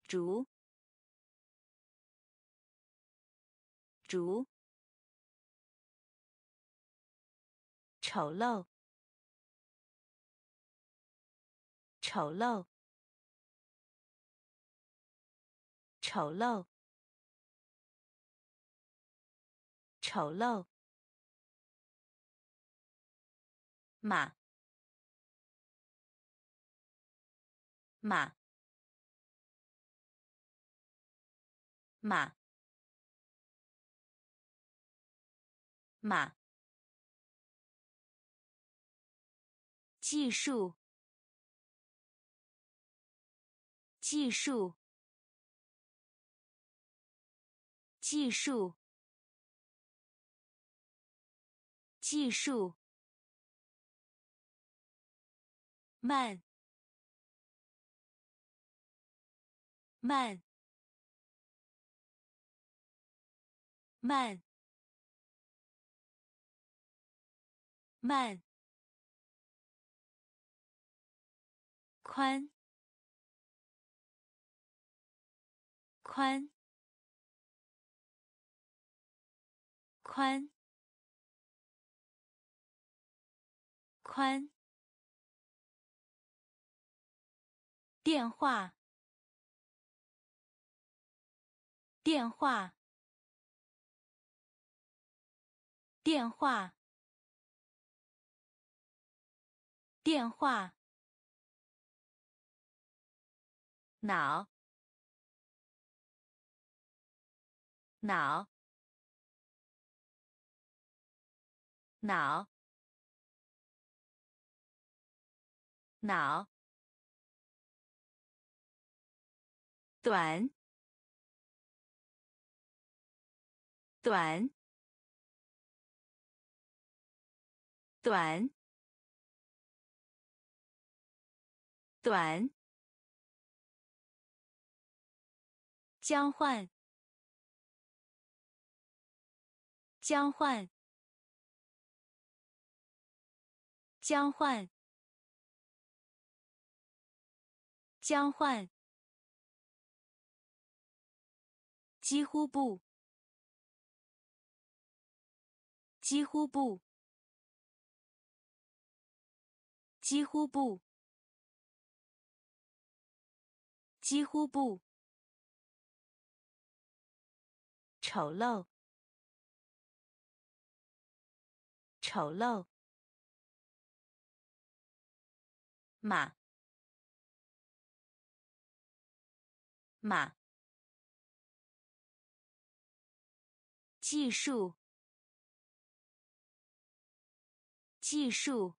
竹，竹。丑陋，丑陋，丑陋，丑陋。马，马，马，马。技术，技术，技术，技术，慢，慢，慢，慢。宽，宽，宽，宽。电话，电话，电话，电话。脑，脑，脑，脑，短，短，短，短，交换，交换，交换，交换。几乎不，几乎不，几乎不，几乎不，丑陋，丑陋，马，马。技术，技术，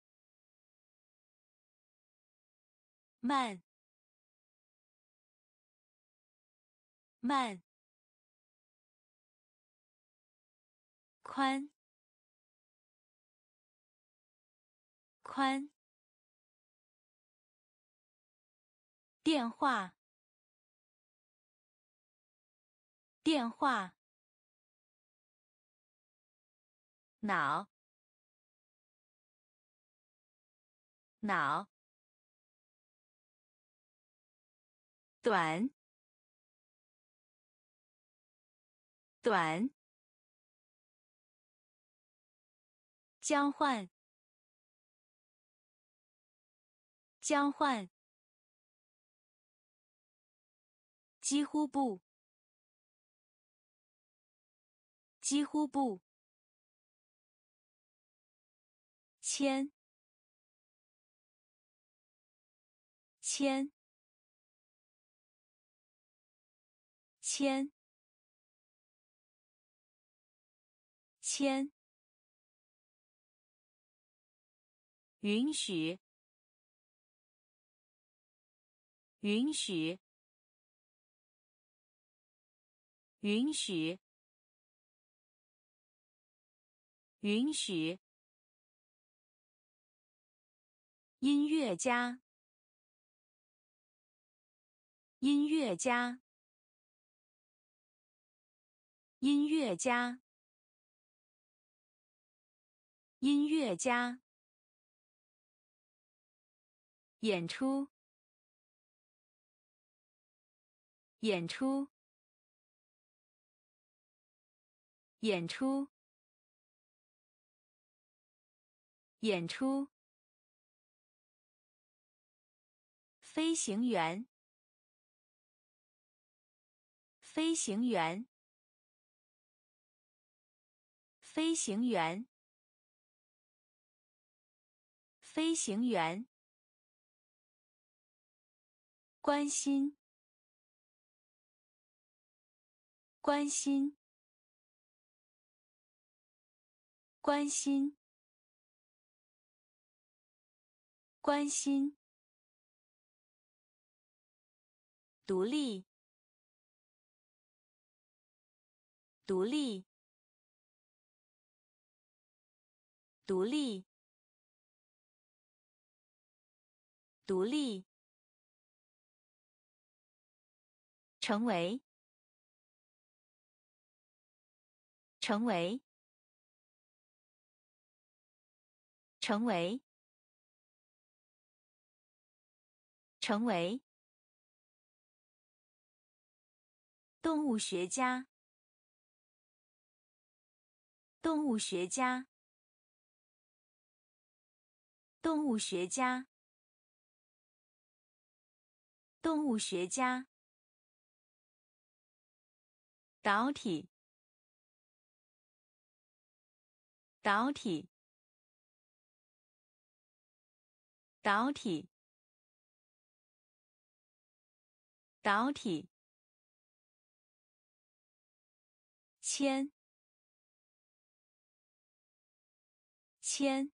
慢，慢，宽，宽，电话，电话。脑，脑，短，短，交换，交换，几乎不，几乎不。千，千，千，千，允许，允许，允许，允许。音乐家，音乐家，音乐家，音乐家，演出，演出，演出，演出。飞行员，飞行员，飞行员，飞行员，关心，关心，关心，关心。独立，独立，独立，独立，成为，成为，成为，成为。动物学家，动物学家，动物学家，动物学家，导体，导体，导体，导体。千，千，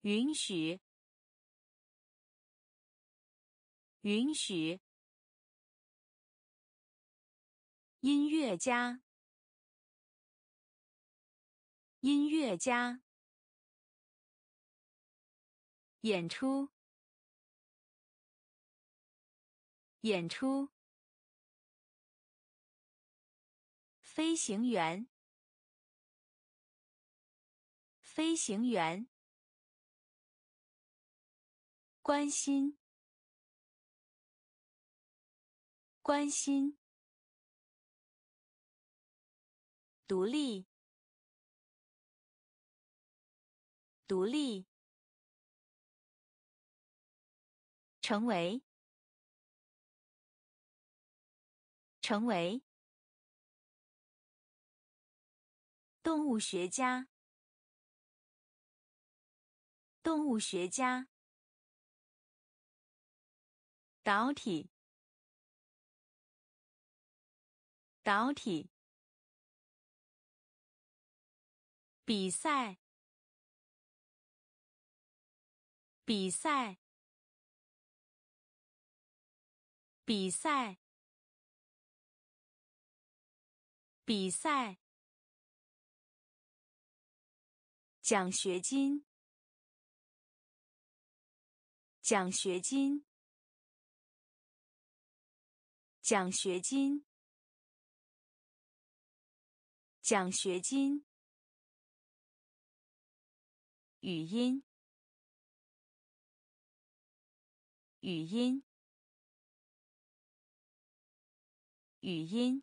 允许，允许，音乐家，音乐家，演出，演出，飞行员，飞行员，关心，关心。独立，独立，成为，成为，动物学家，动物学家，导体，导体。比赛，比赛，比赛，比赛。奖学金，奖学金，奖学金，奖学金。语音，语音，语音，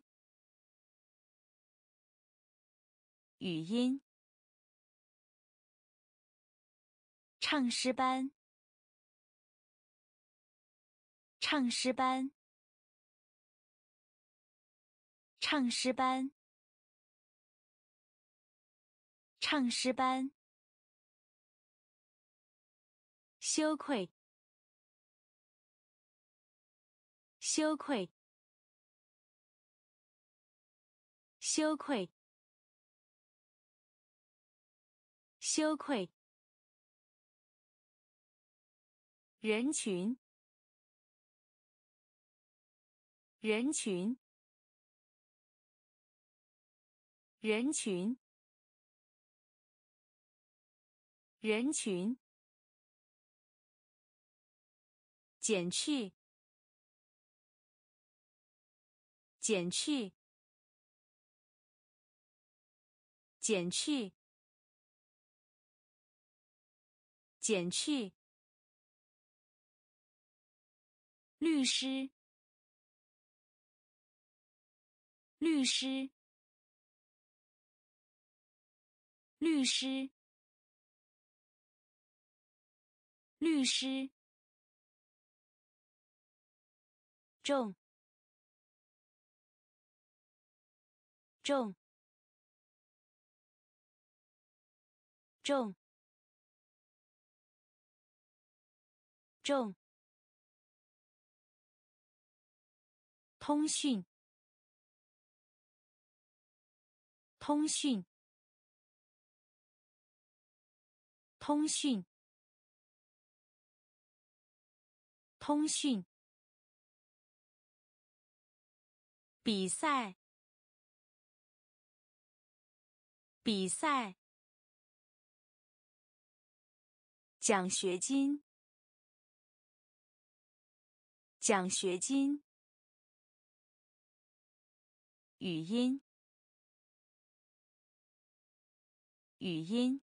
语音。唱诗班，唱诗班，唱诗班，唱诗班。羞愧，羞愧，羞愧，羞愧。人群，人群，人群，人群。减去，减去，减去，减去。律师，律师，律师，律师。重，重，重，重。通讯，通讯，通讯，通讯。比赛，比赛。奖学金，奖学金。语音，语音。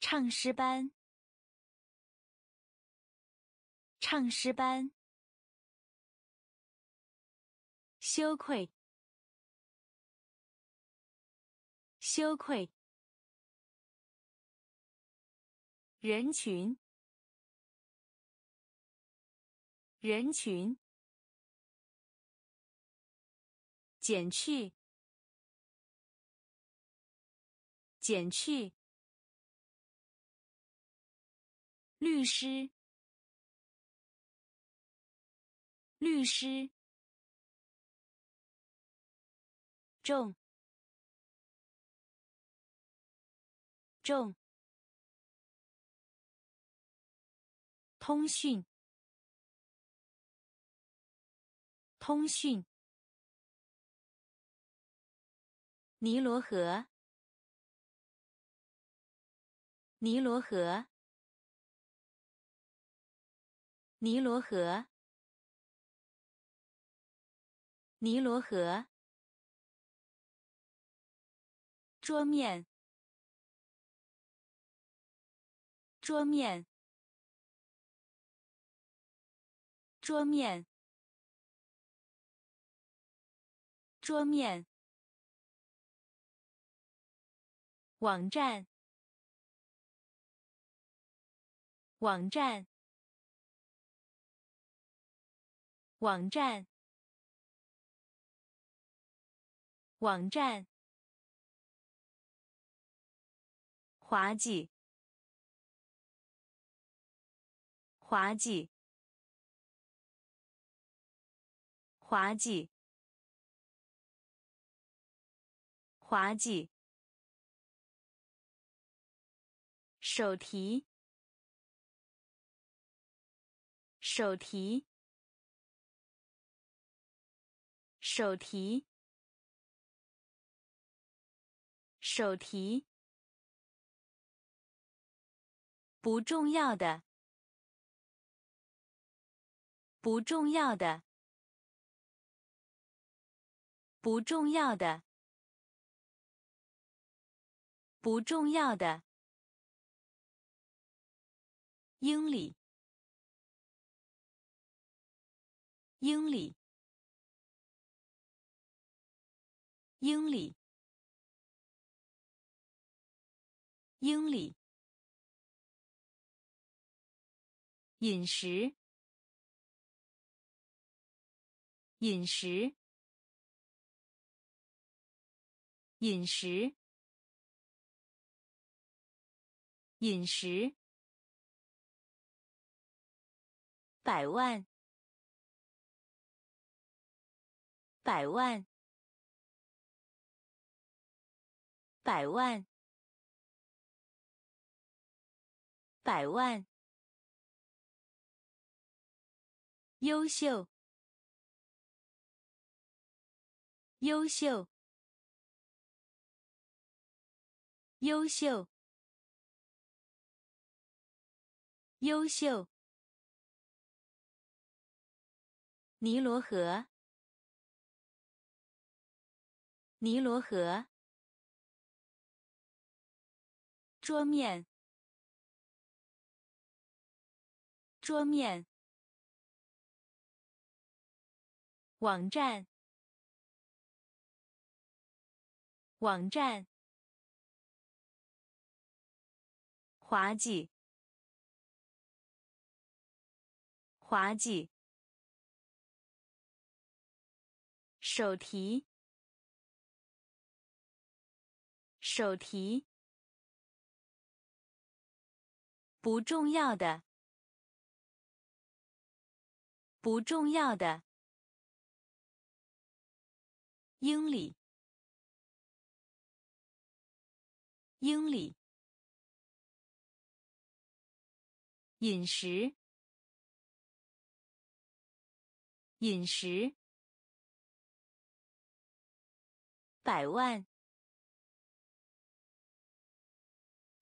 唱诗班，唱诗班。羞愧，羞愧。人群，人群。减去，减去。律师，律师。重，重。通讯，通讯。尼罗河，尼罗河，尼罗河，尼罗河。桌面，桌面，桌面，桌面。网站，网站，网站，网站。滑稽，滑稽，滑稽，滑稽。手提，手提，手提，手提。不重要的，不重要的，不重要的，不重要的。英里，英里，英里，英里。饮食，饮食，饮食，饮食。百万，百万，百万，百万。优秀，优秀，优秀，优秀。尼罗河，尼罗河。桌面，桌面。网站，网站。滑稽，滑稽。手提，手提，不重要的，不重要的。英里，英里。饮食，饮食。百万，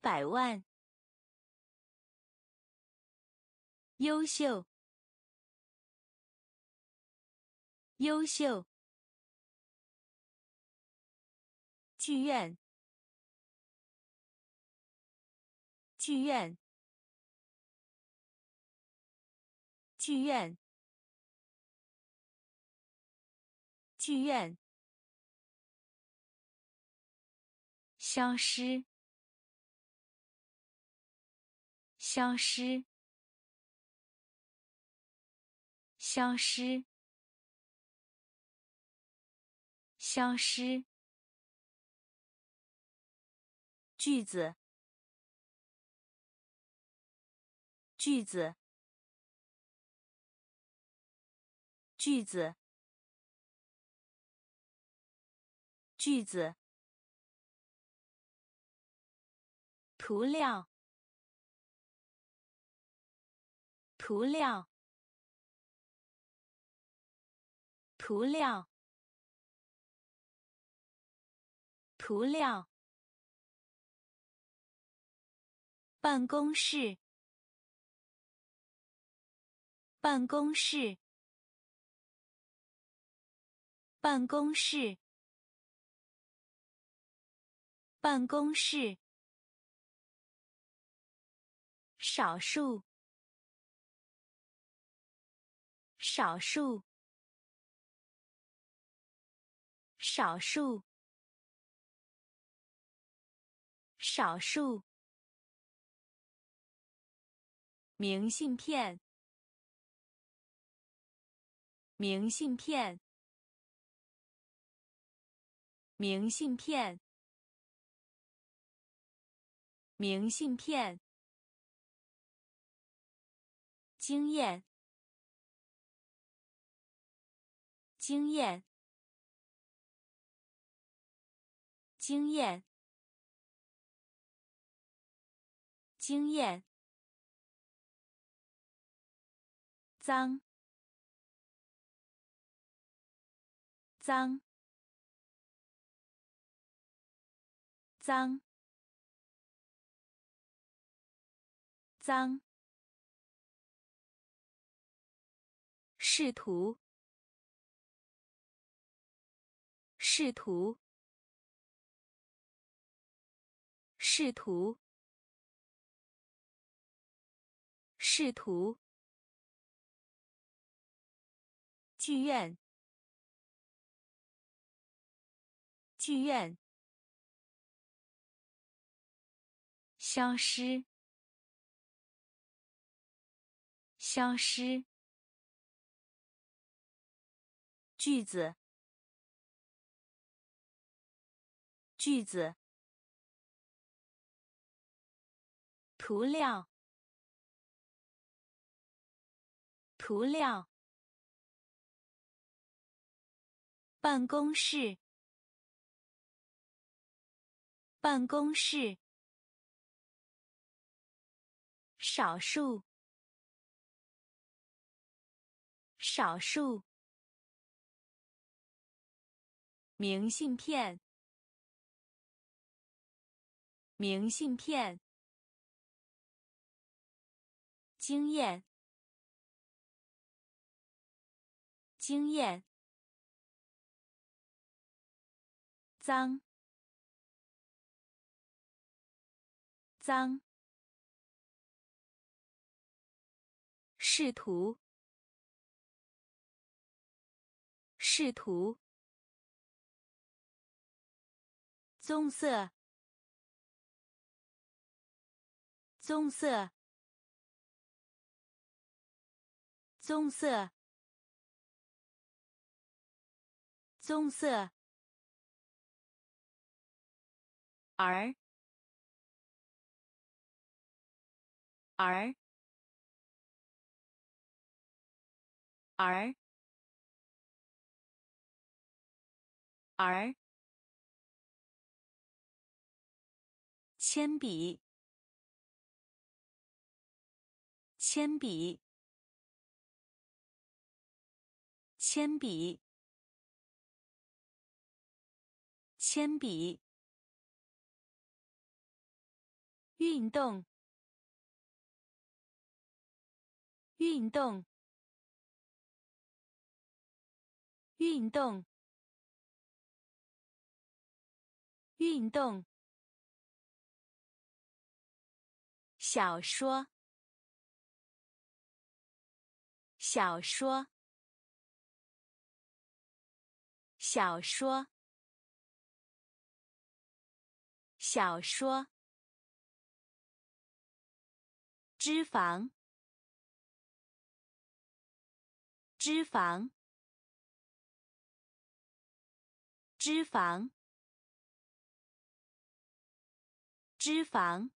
百万，优秀，优秀，剧院，剧院，剧院，剧院。消失，消失，消失，消失。句子，句子，句子，句子。涂料，涂料，涂料，涂料。办公室。办公室。办公室。办公室。少数。少数。少数。少数。明信片。明信片。明信片。明信片。经验。经验。经验，经验，脏，脏，脏，脏，试图，试图。试图，试图。剧院，剧院。消失，消失。句子，句子。涂料，涂料。办公室，办公室。少数，少数。明信片，明信片。经验，经验，脏，脏，试图，试图，棕色，棕色。棕色，棕色，儿，儿，儿，儿，铅笔，铅笔。铅笔，铅笔。运动，运动，运动，运动。小说，小说。小说，小说。脂肪，脂肪，脂肪，脂肪。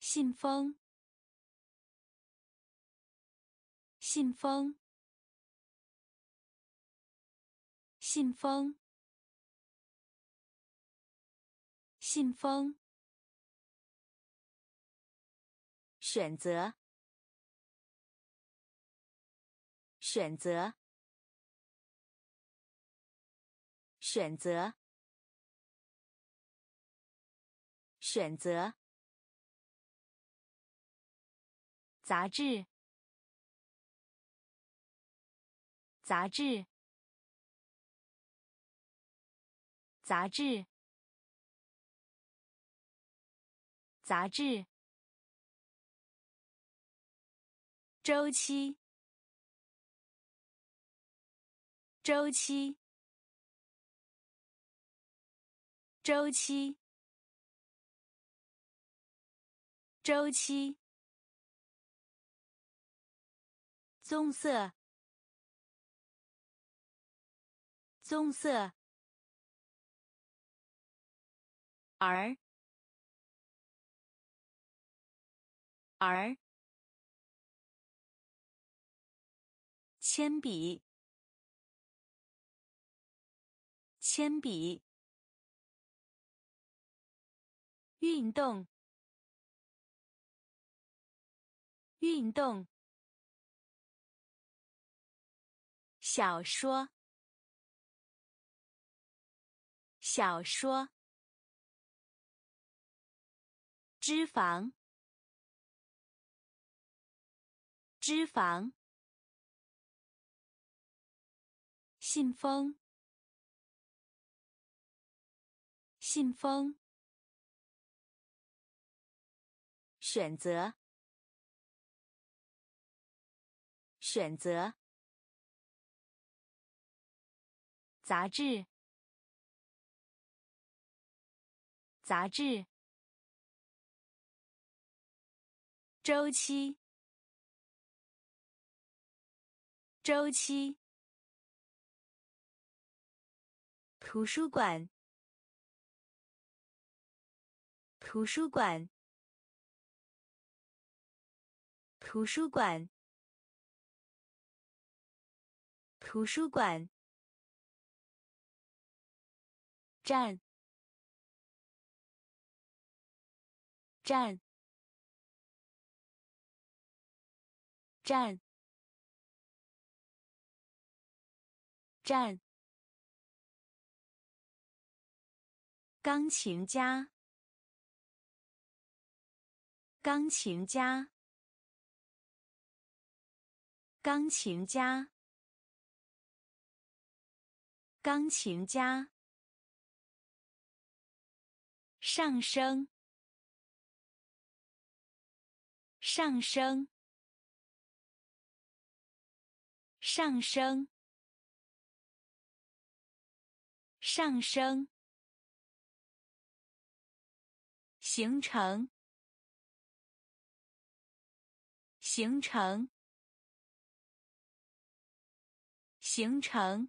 信封，信封。信封，信封。选择，选择，选择，选择。杂志，杂志，杂志，杂志。周期，周期，周期，周期。棕色，棕色，儿，儿，铅笔，铅笔，运动，运动。小说，小说。脂肪，脂肪。信封，信封。选择，选择。杂志，杂志。周期，周期。图书馆，图书馆，图书馆，图书馆。站，站，站，站。钢琴家，钢琴家，钢琴家，钢琴家。上升，上升，上升，上升，形成，形成，形成，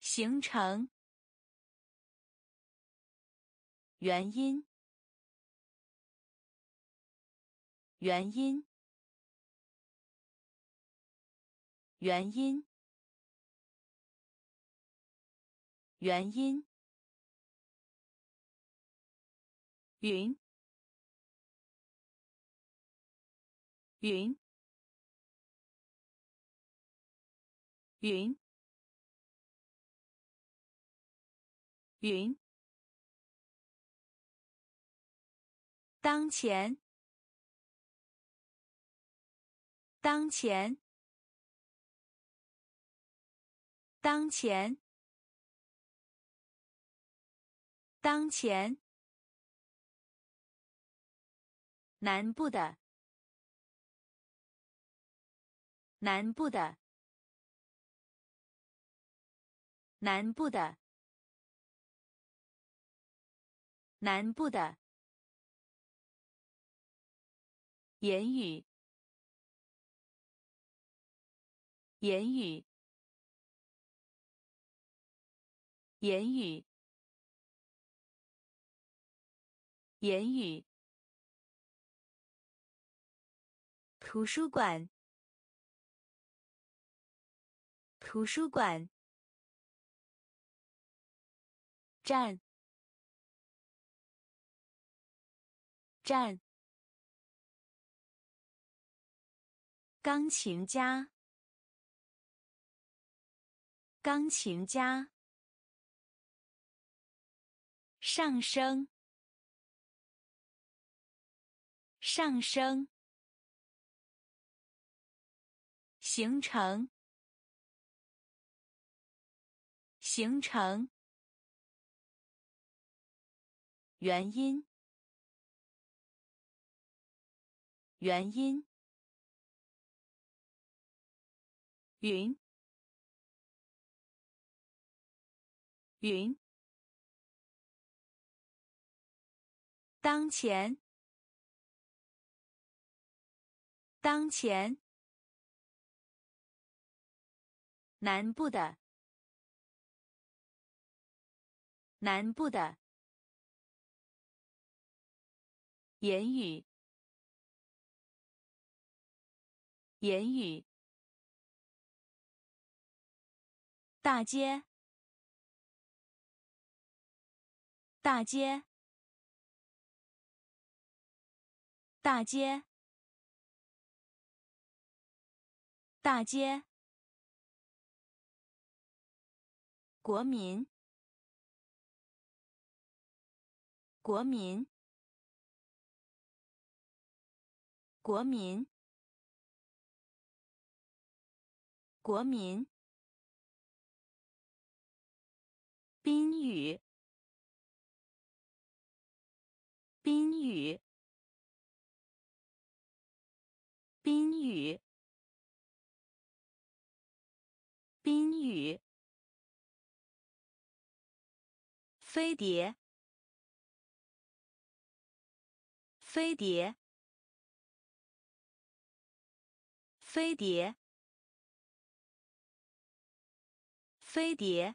形成。原因，原因，原因，原因。云，云，云，云。当前，当前，当前，当前。南部的，南部的，南部的，南部的。言语，言语，言语，言语。图书馆，图书馆。站，站。钢琴家，钢琴家。上升，上升，形成，形成，原因，原因，云，云。当前，当前，南部的，南部的，言语，言语，大街，大街。大街，大街，国民，国民，国民，国民，宾语，宾语。宾语，宾语，飞碟，飞碟，飞碟，飞碟，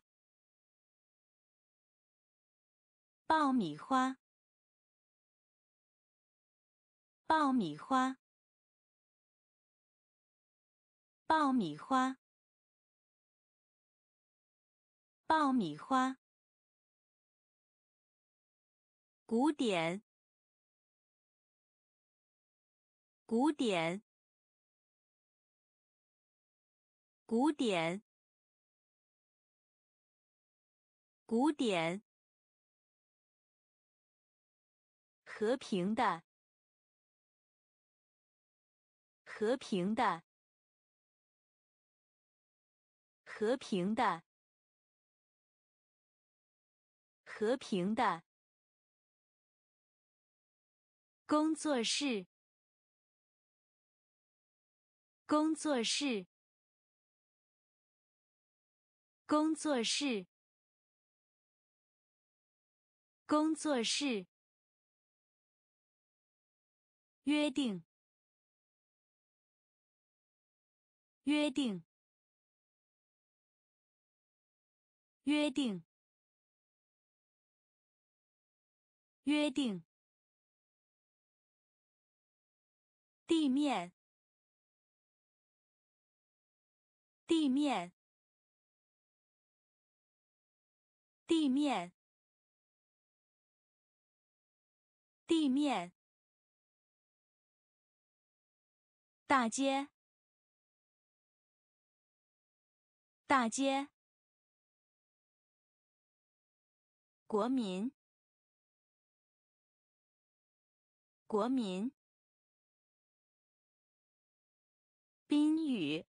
爆米花，爆米花。爆米花，爆米花，古典，古典，古典，古典，和平的，和平的。和平的，和平的工作室，工作室，工作室，工作室，约定，约定。约定，约定。地面，地面，地面，地面。大街，大街。国民，国民，宾语，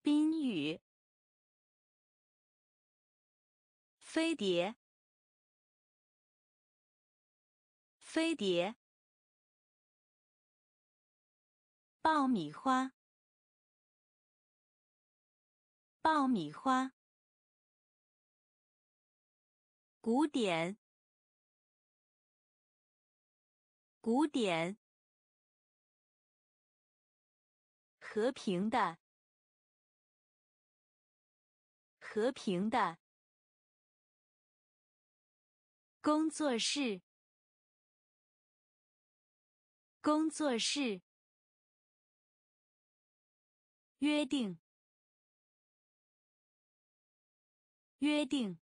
宾语，飞碟，飞碟，爆米花，爆米花。古典，古典，和平的，和平的工作室，工作室，约定，约定。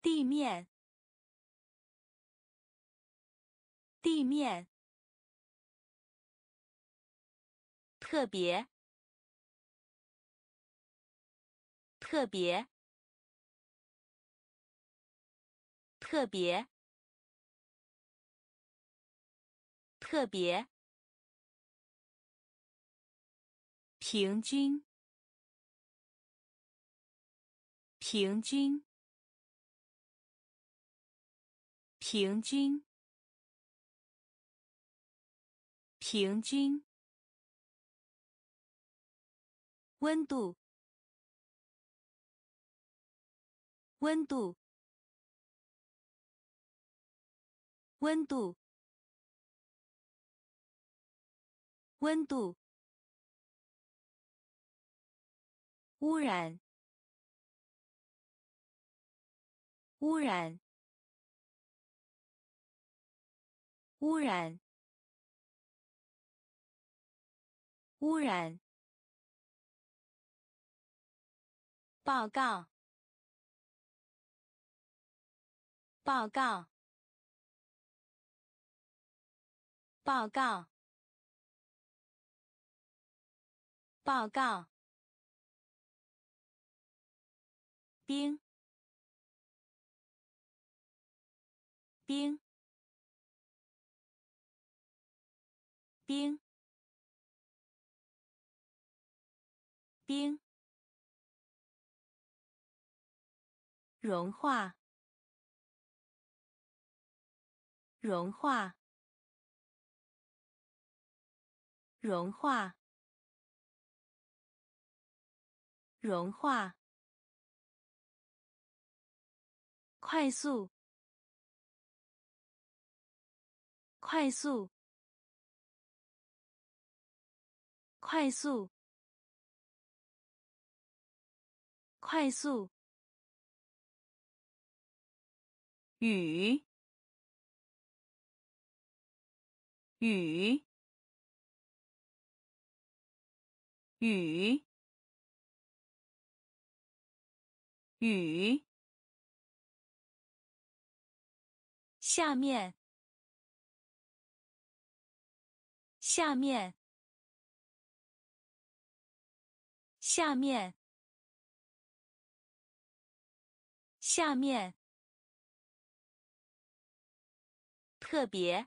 地面，地面，特别，特别，特别，特别，平均，平均，平均，平均。温度，温度，温度，温度，污染，污染，污染，污染。报告！报告！报告！报告！冰！冰！冰！冰！融化，融化，融化，融化，快速，快速，快速，快速。雨，雨，雨，雨。下面，下面，下面，下面。特别，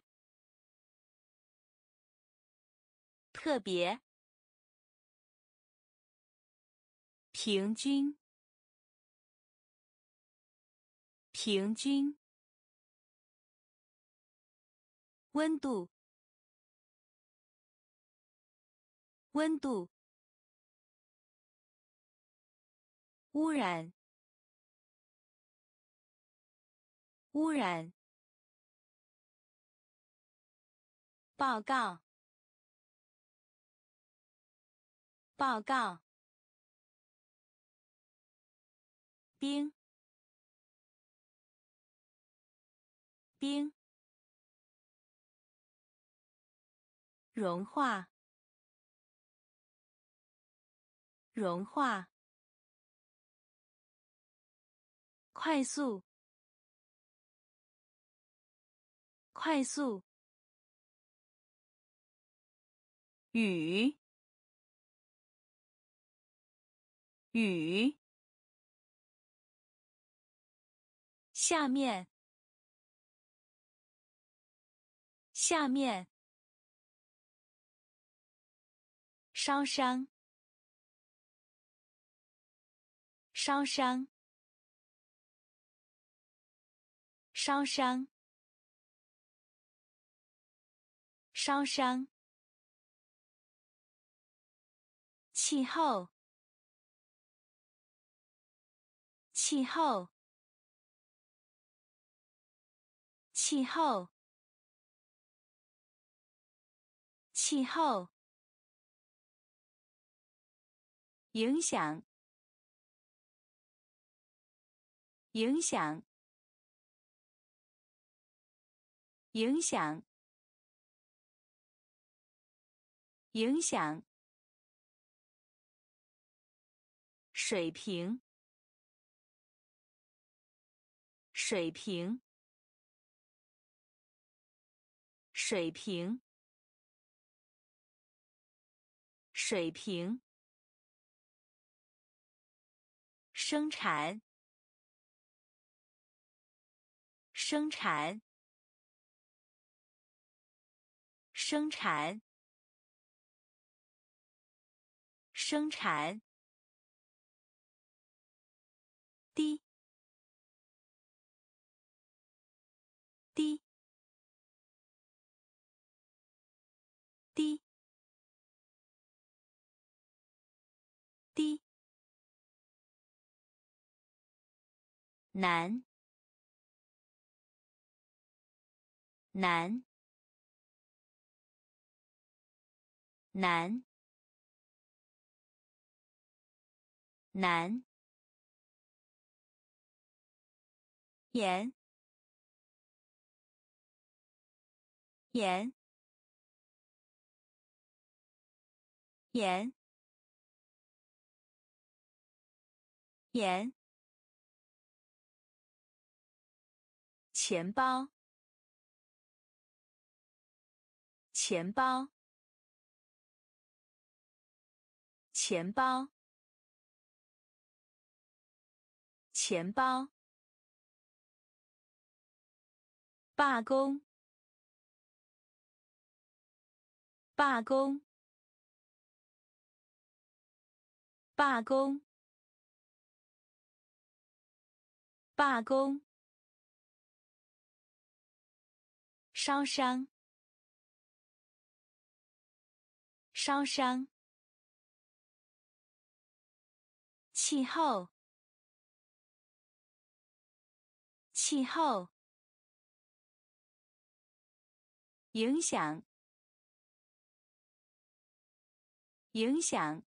特别，平均，平均，温度，温度，污染，污染。报告！报告！冰！冰！融化！融化！快速！快速！雨，雨，下面，下面，烧伤，烧伤，烧伤，烧伤。气候，气候，气候，气候，影响，影响，影响，影响。水平，水平，水平，水平，生产，生产，生产，生产。滴滴滴滴难。难。难。难。盐，盐，盐，盐。钱包，钱包，钱包，钱包。罢工！罢工！罢工！罢工！烧伤！烧伤！气候！气候！影响，影响，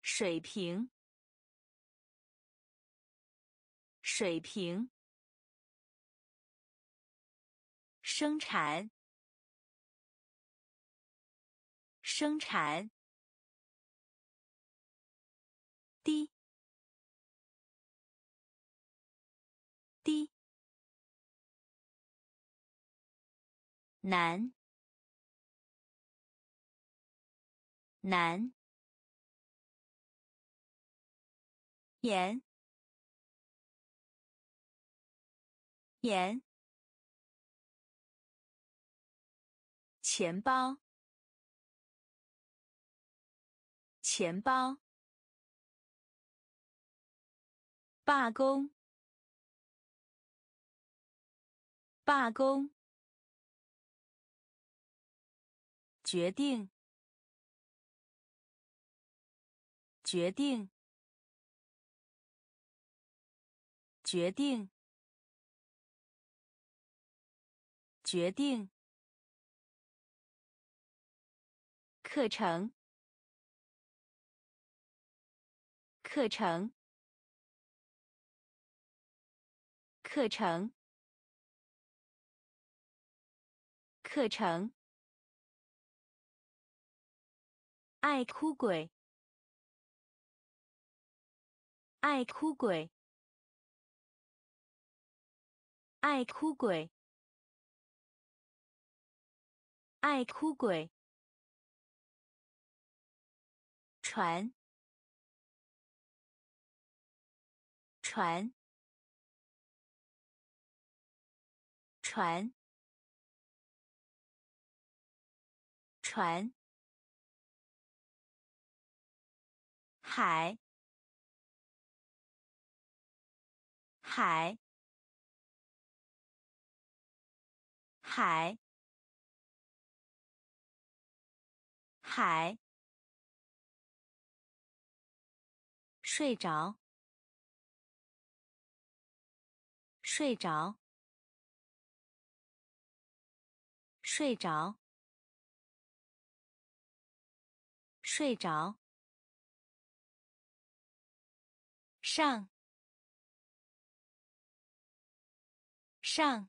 水平，水平，生产，生产，低，男，男，盐，盐，钱包，钱包，罢工，罢工。决定，决定，决定，决定。课程，课程，课程，课程。爱哭鬼，爱哭鬼，爱哭鬼，爱哭鬼。船，船，船，船。海，海，海，海，睡着，睡着，睡着，睡着。上，上，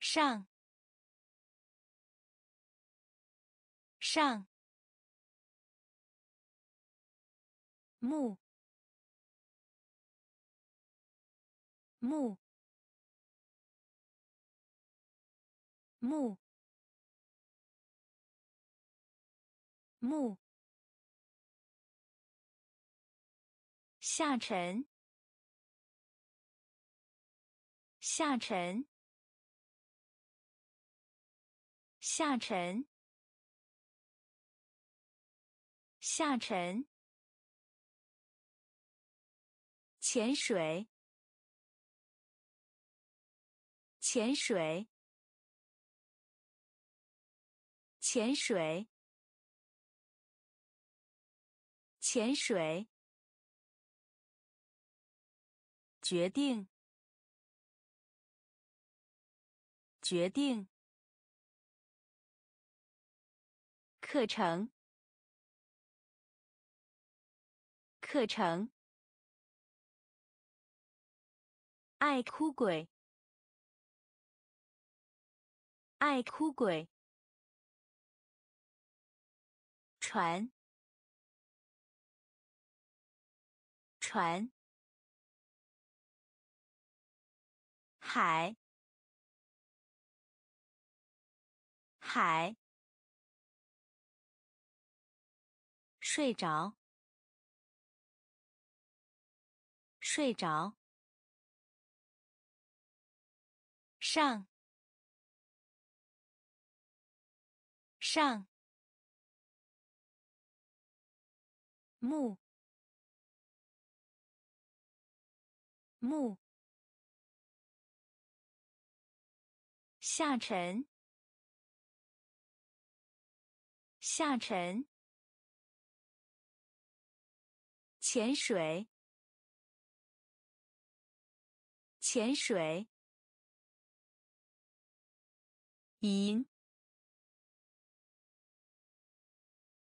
上，上，木，木，木。木。下沉。下沉。下沉。下沉。潜水。潜水。潜水，潜水，决定，决定，课程，课程，爱哭鬼，爱哭鬼。船，船，海，海，睡着，睡着，上，上。木木下沉。下沉。潜水。潜水。银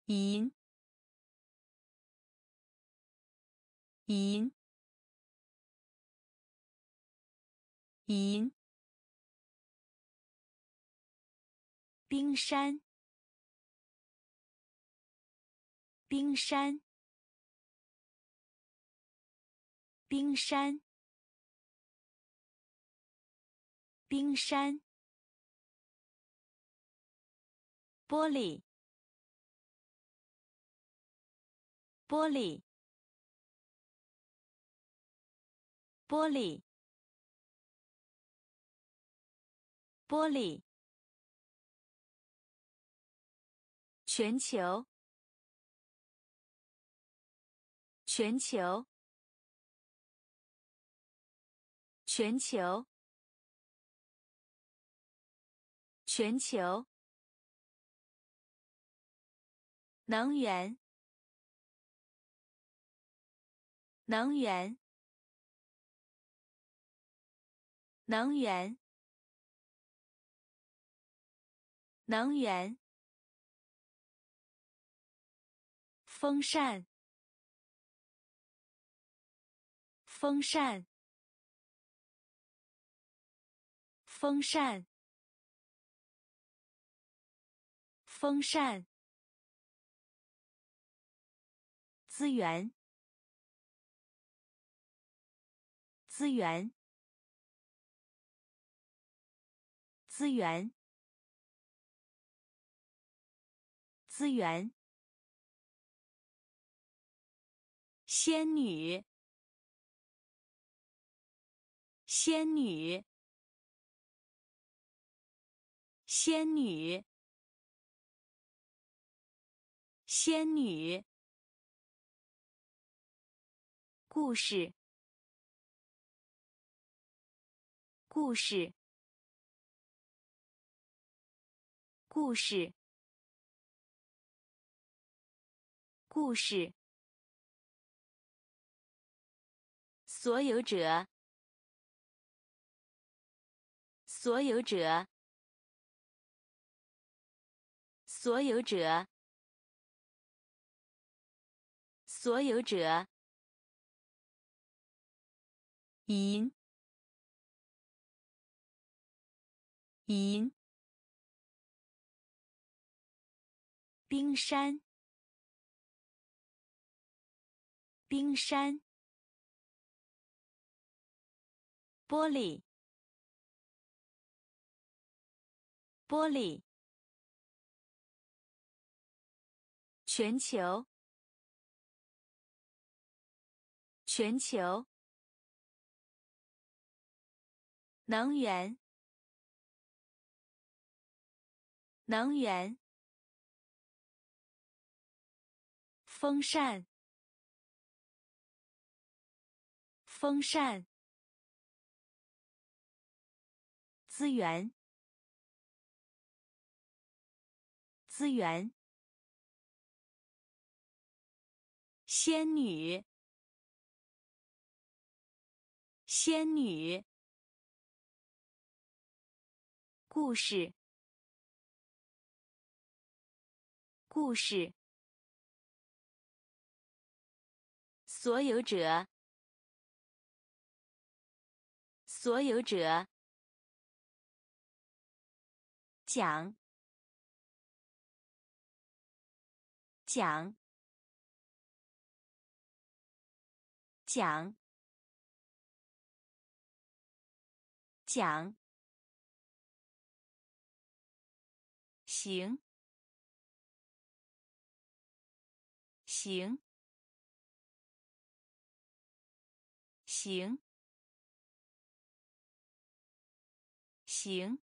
银银，银，冰山，冰山，冰山，冰山，玻璃，玻璃。玻璃，玻璃，全球，全球，全球，全球，能源，能源。能源，能源，风扇，风扇，风扇，风扇，资源，资源。资源，资源，仙女，仙女，仙女，仙女，故事，故事。故事，故事。所有者，所有者，所有者，所有者。银，银。冰山，冰山，玻璃，玻璃，全球，全球，能源，能源，风扇，风扇。资源，资源。仙女，仙女。故事，故事。所有者，所有者。讲，讲，讲，讲，行，行，行，行。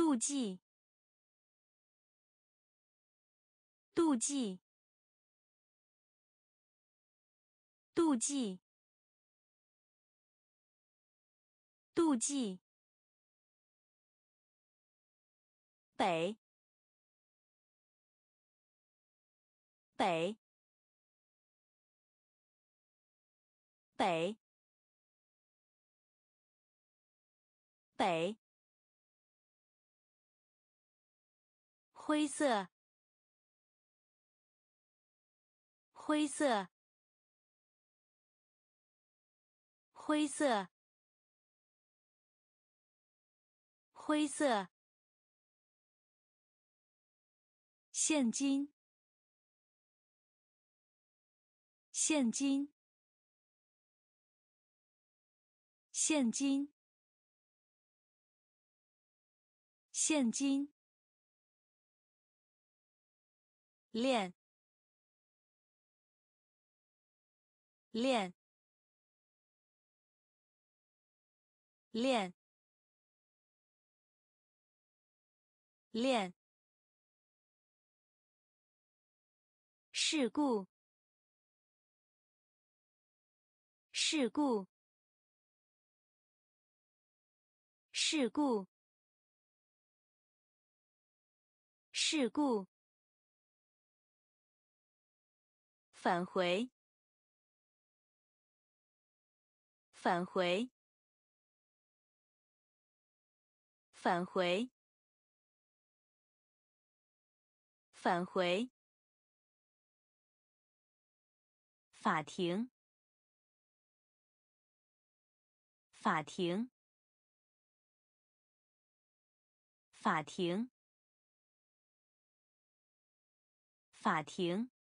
妒忌，妒忌，妒忌，妒忌。北，北，北，北。灰色，灰色，灰色，灰色。现金，现金，现金，现金。练，练，练，练。事故，事故，事故，事故。返回，返回，返回，返回。法庭，法庭，法庭，法庭。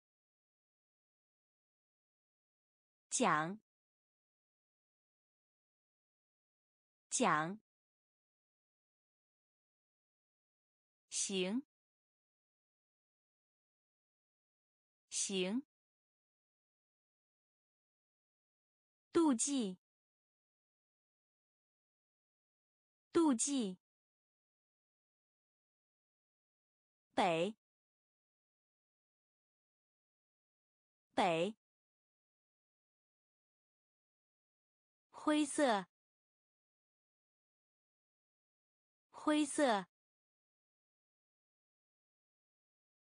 讲，讲，行，行，妒忌，妒忌，北，北。灰色，灰色。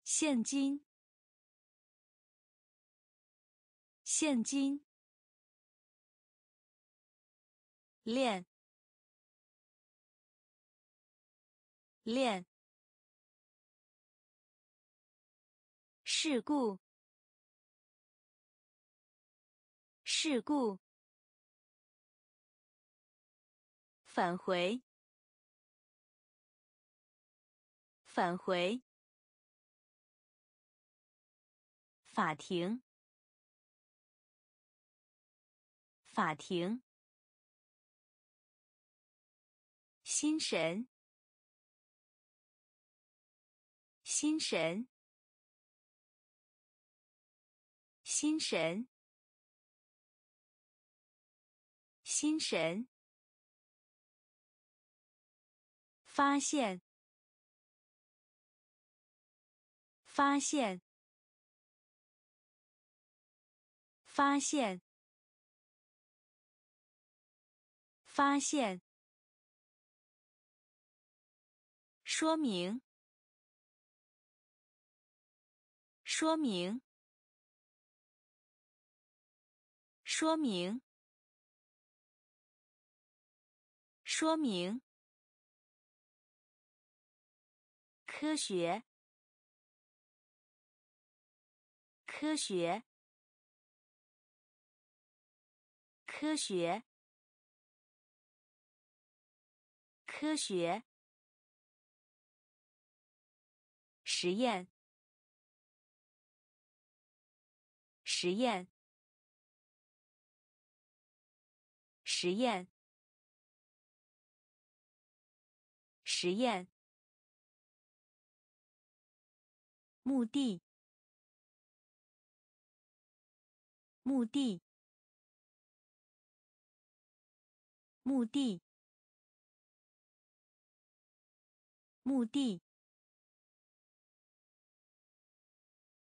现金，现金。链，链。事故，事故。返回，返回。法庭，法庭。心神，心神，心神，心神。发现，发现，发现，发现。说明，说明，说明，说明。科学，科学，科学，科学。实验，实验，实验，实验。目的，目的，目的，目的。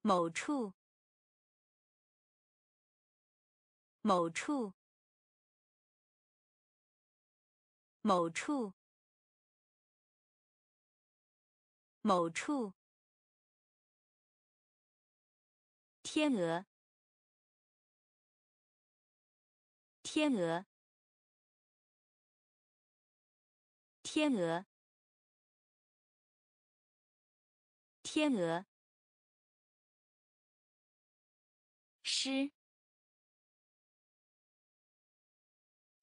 某处，某处，某处，某处。天鹅，天鹅，天鹅，天鹅。诗，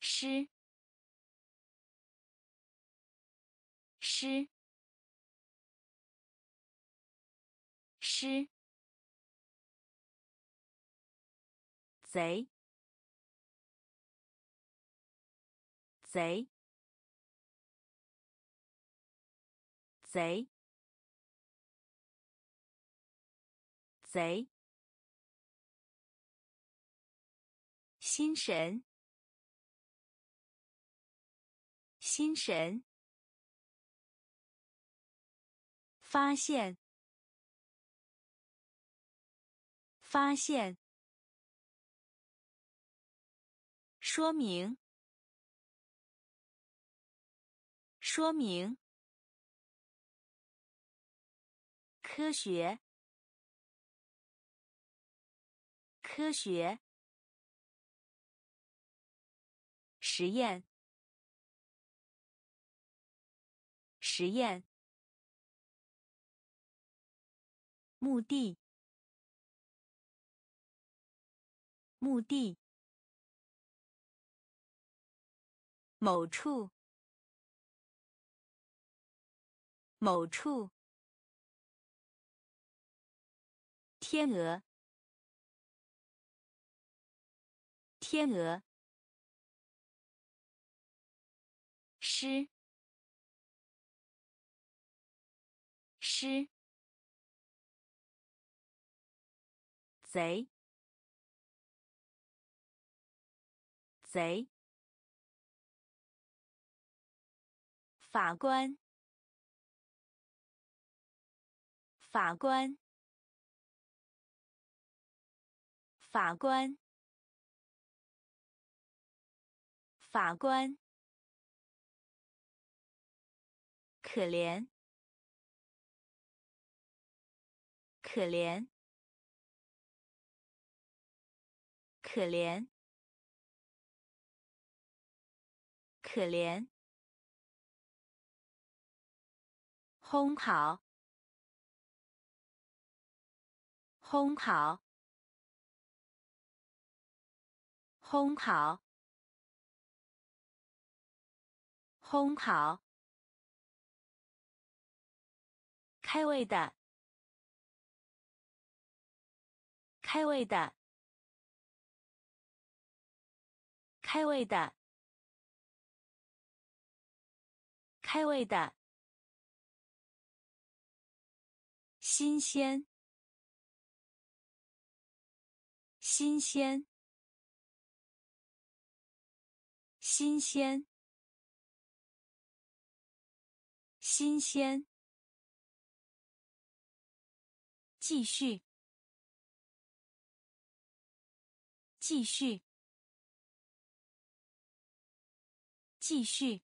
诗，诗，诗。贼，贼，贼，贼。心神，心神。发现，发现。说明，说明。科学，科学。实验，实验。目的，目的。某处，某处。天鹅，天鹅。诗，诗。贼，贼。法官，法官，法官，法官。可怜，可怜，可怜，可怜。烘烤，烘烤，烘烤，烘烤。开胃的，开胃的，开胃的，开胃的，新鲜，新鲜，新鲜，新鲜。继续，继续，继续，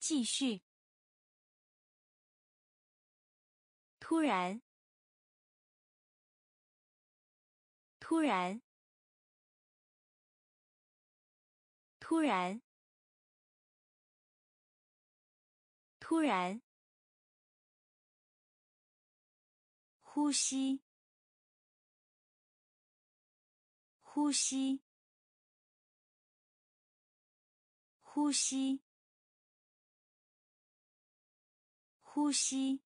继续。突然，突然，突然，突然。呼吸，呼吸，呼吸，呼吸。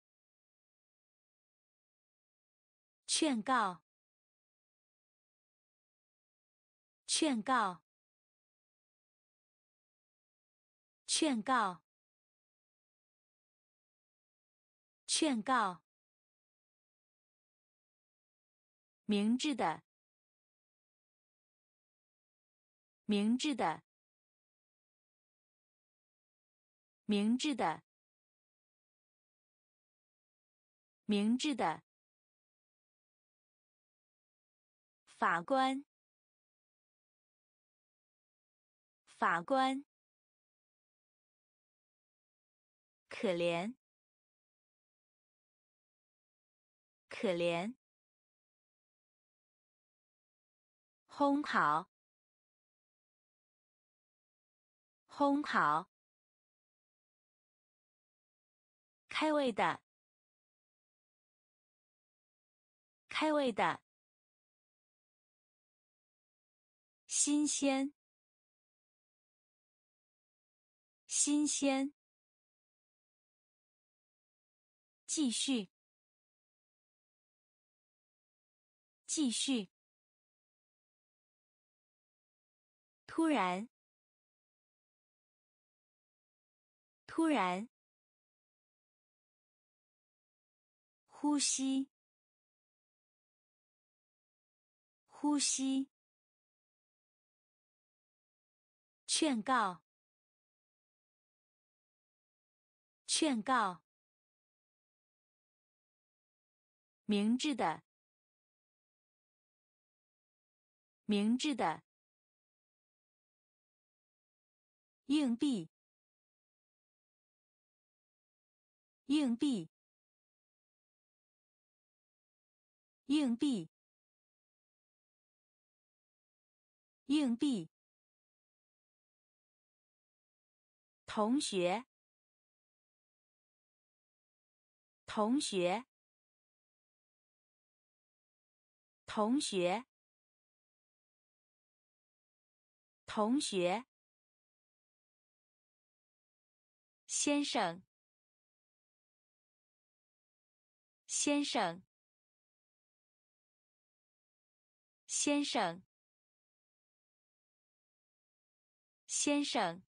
劝告，劝告，劝告，劝告。明智的，明智的，明智的，明智的。法官，法官，可怜，可怜。烘烤，烘烤，开胃的，开胃的，新鲜，新鲜，继续，继续。突然，突然，呼吸，呼吸，劝告，劝告，明智的，明智的。硬币，硬币，硬币，硬币。同学，同学，同学，同学。先生，先生，先生，先生，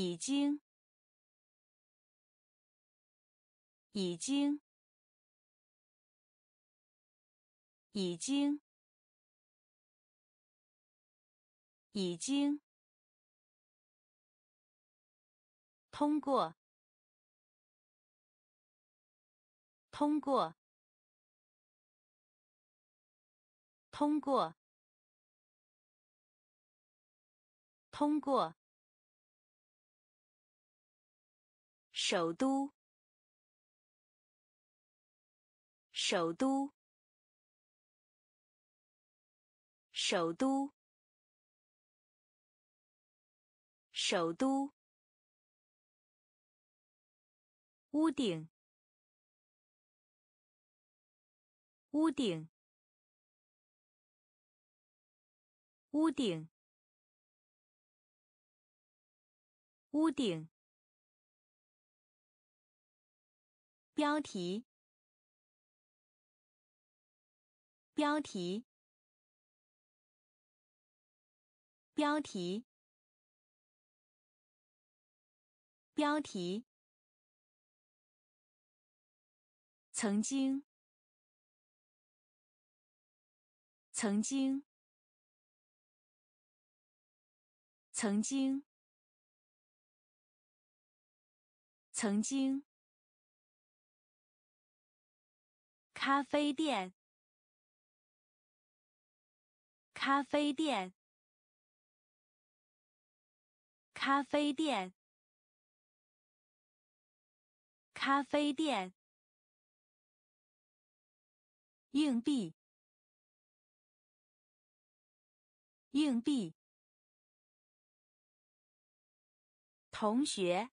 已经，已经，已经，已经。通过，通过，通过，通过。首都，首都，首都，首都。屋顶，屋顶，屋顶，屋顶。标题，标题，标题，标题，曾经，曾经，曾经，曾经。咖啡店，咖啡店，咖啡店，咖啡店。硬币，硬币。同学，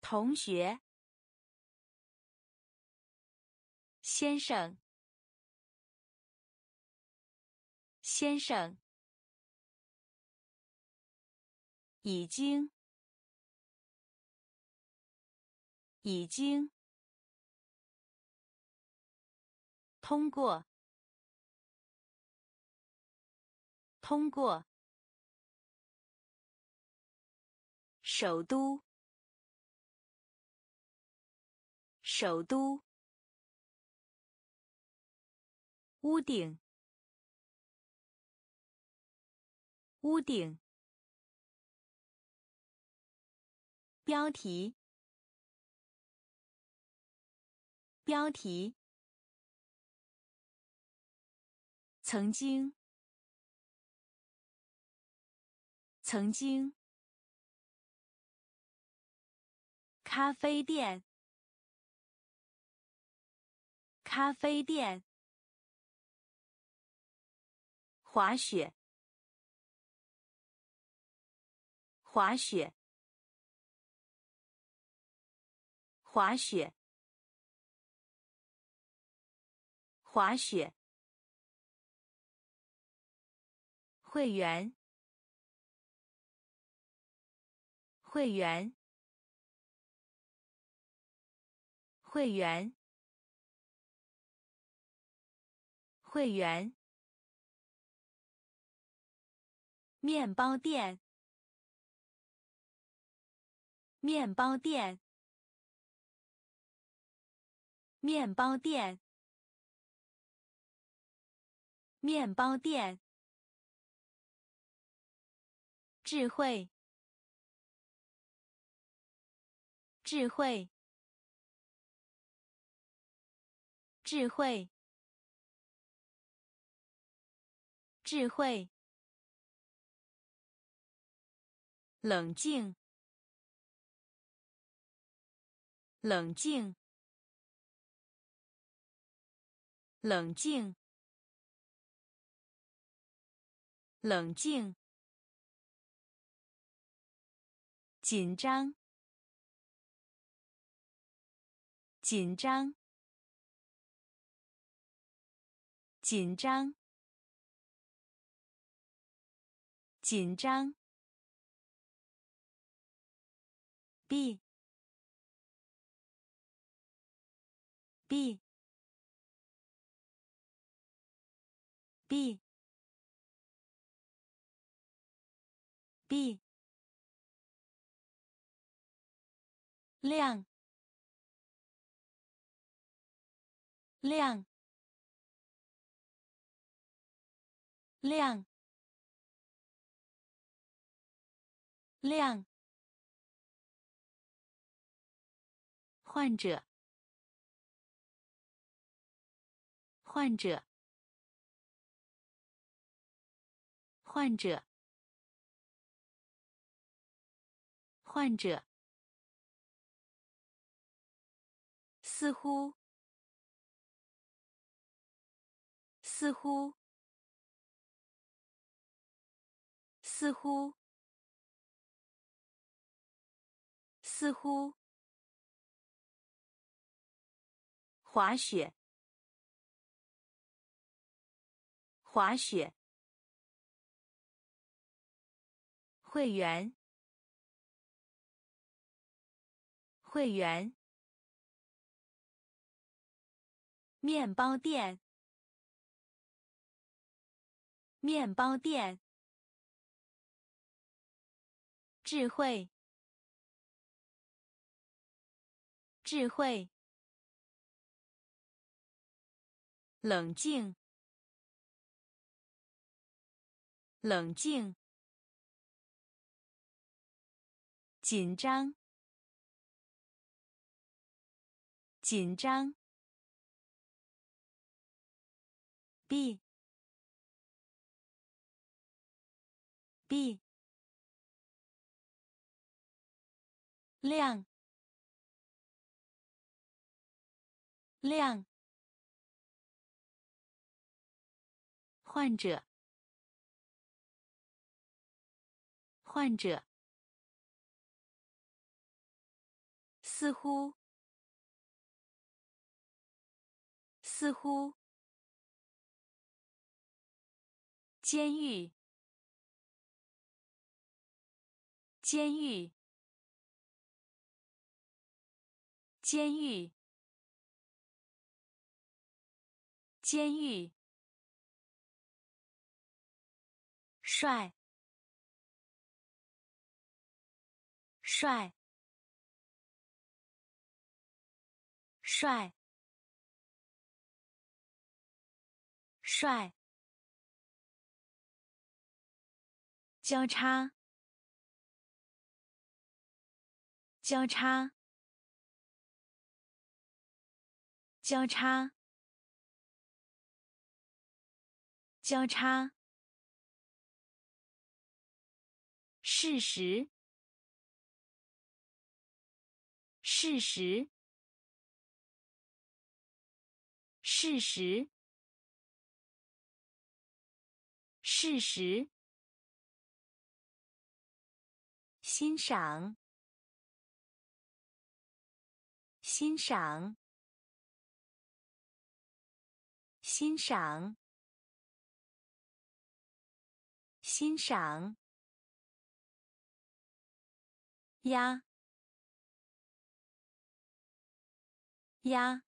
同学。先生，先生，已经，已经，通过，通过，首都，首都。屋顶，屋顶。标题，标题。曾经，曾经。咖啡店，咖啡店。滑雪，滑雪，滑雪，滑雪。会员，会员，会员，会员。面包店，面包店，面包店，面包店。智慧，智慧，智慧，智慧。冷静，冷静，冷静，冷静。紧张，紧张，紧张，紧张。B B B B 亮亮亮亮患者，患者，患者，患者。似乎，似乎，似乎，似乎。滑雪，滑雪。会员，会员。面包店，面包店，智慧，智慧，冷静，冷静，紧张，紧张。B B 亮亮患者患者似乎似乎监狱，监狱，监狱，监狱。帅，帅，帅，帅。交叉，交叉，交叉，交叉。事实，事实，事实，事实。欣赏，欣赏，欣赏，欣赏。鸭，鸭，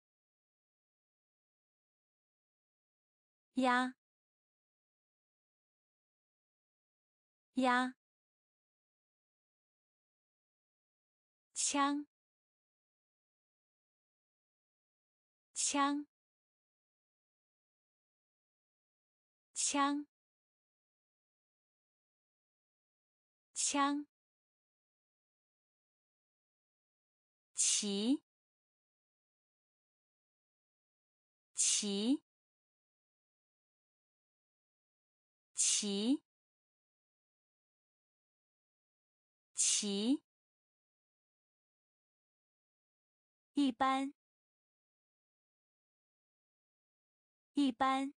鸭，鸭。枪，枪，枪，枪，骑，骑，骑，骑。一般，一般，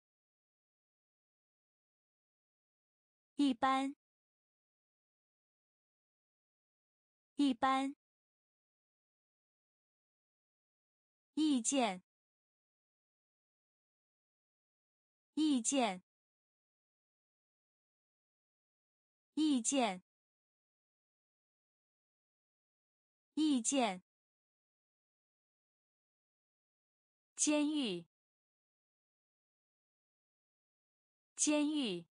一般，一般。意见，意见，意见，意见。监狱，监狱，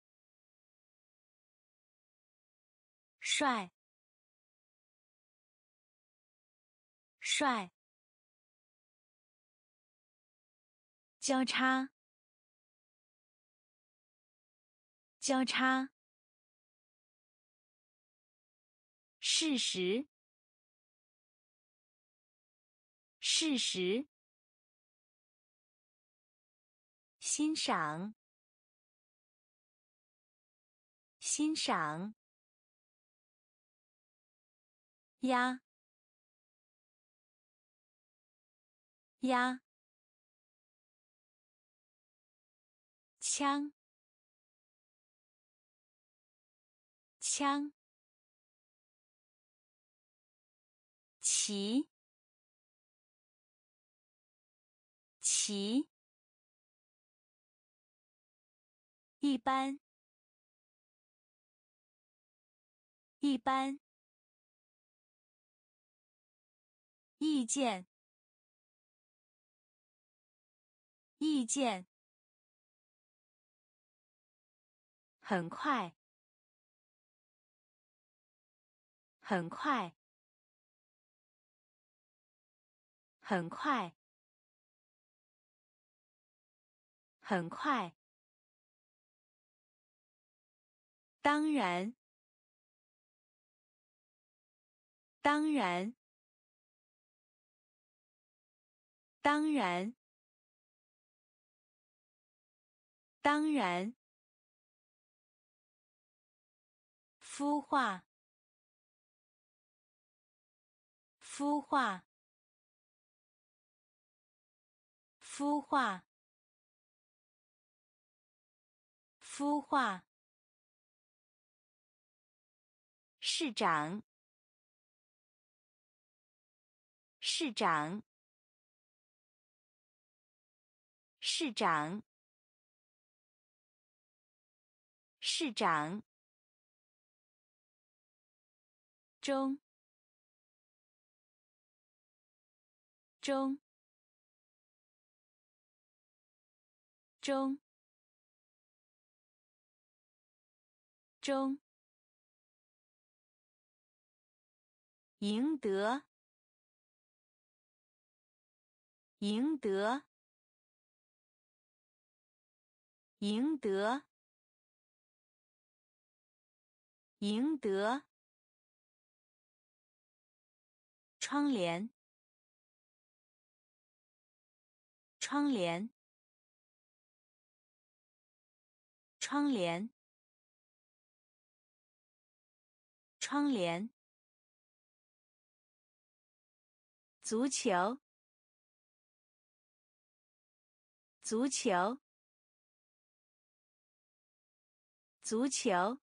帅，帅，交叉，交叉，事实，事实。欣赏，欣赏。鸭，鸭。枪，枪。骑，骑。一般，一般。意见，意见。很快，很快，很快，很快。当然，当然，当然，当然。孵化，孵化，孵化，孵化。市长，市长，市长，市长。中，中，中，中，赢得，赢得，赢得，赢得。窗帘，窗帘，窗帘，窗帘。足球，足球，足球，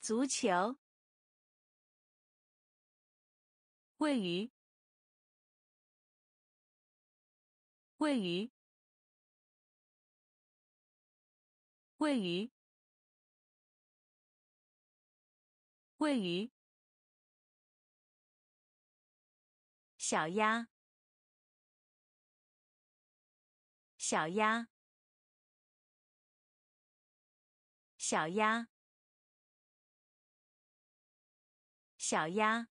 足球。位于，位于，位于，位于。小鸭，小鸭，小鸭，小鸭。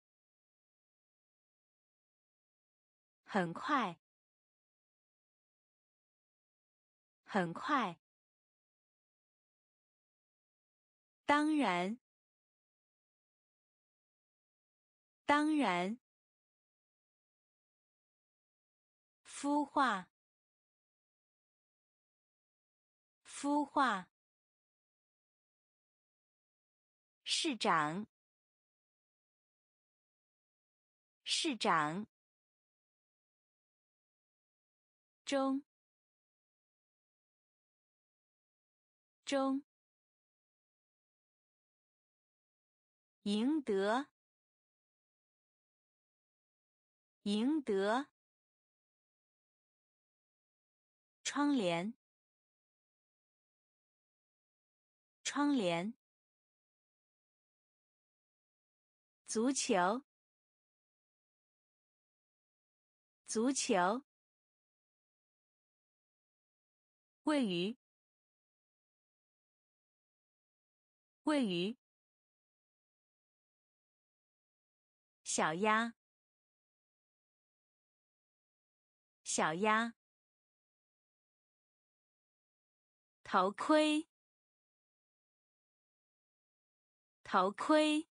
很快，很快。当然，当然。孵化，孵化。市长，市长。中，中，赢得，赢得，窗帘，窗帘，足球，足球。位于，位于。小鸭，小鸭。头盔，头盔，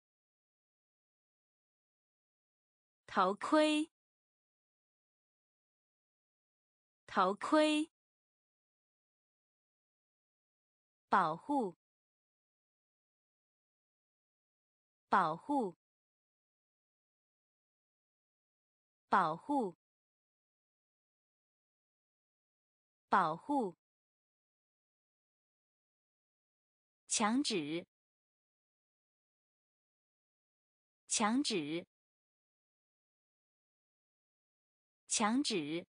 头盔，头盔。保护，保护，保护，保护。墙纸，墙纸，墙纸，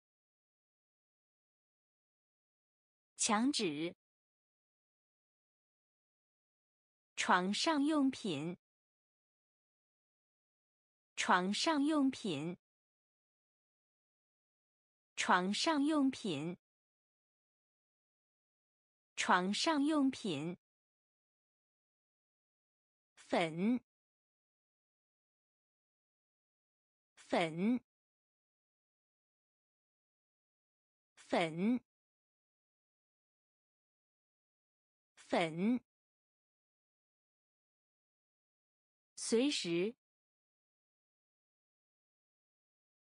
墙纸。床上用品，床上用品，床上用品，床上用品。粉，粉，粉，粉。随时，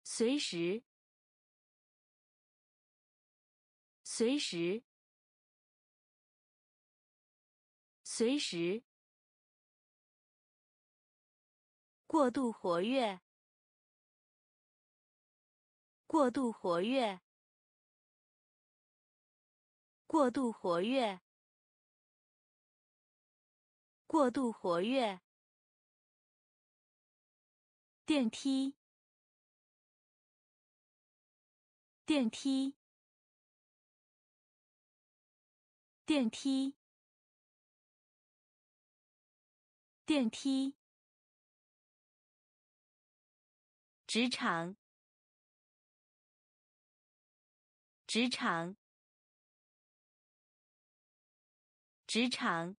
随时，随时，随时。过度活跃，过度活跃，过度活跃，过度活跃。电梯，电梯，电梯，电梯。职场，职场，职场，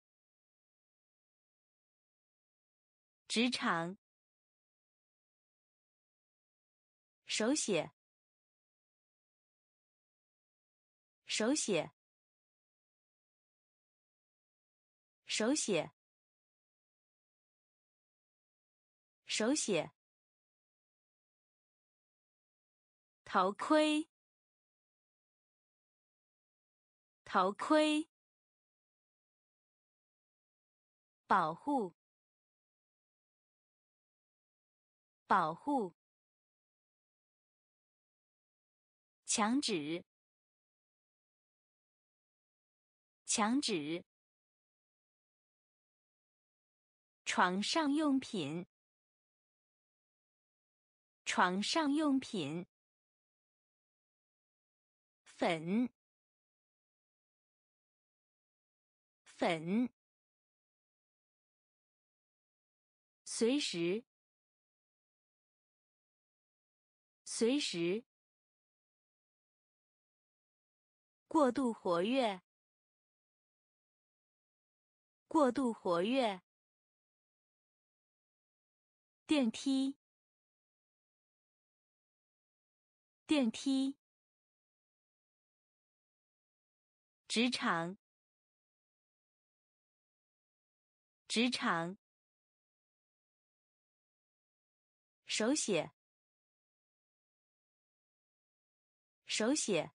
职场。手写，手写，手写，手写。头盔，头盔，保护，保护，墙纸，墙纸，床上用品，床上用品。粉，粉，随时，随时，过度活跃，过度活跃，电梯，电梯。职场，职场，手写，手写，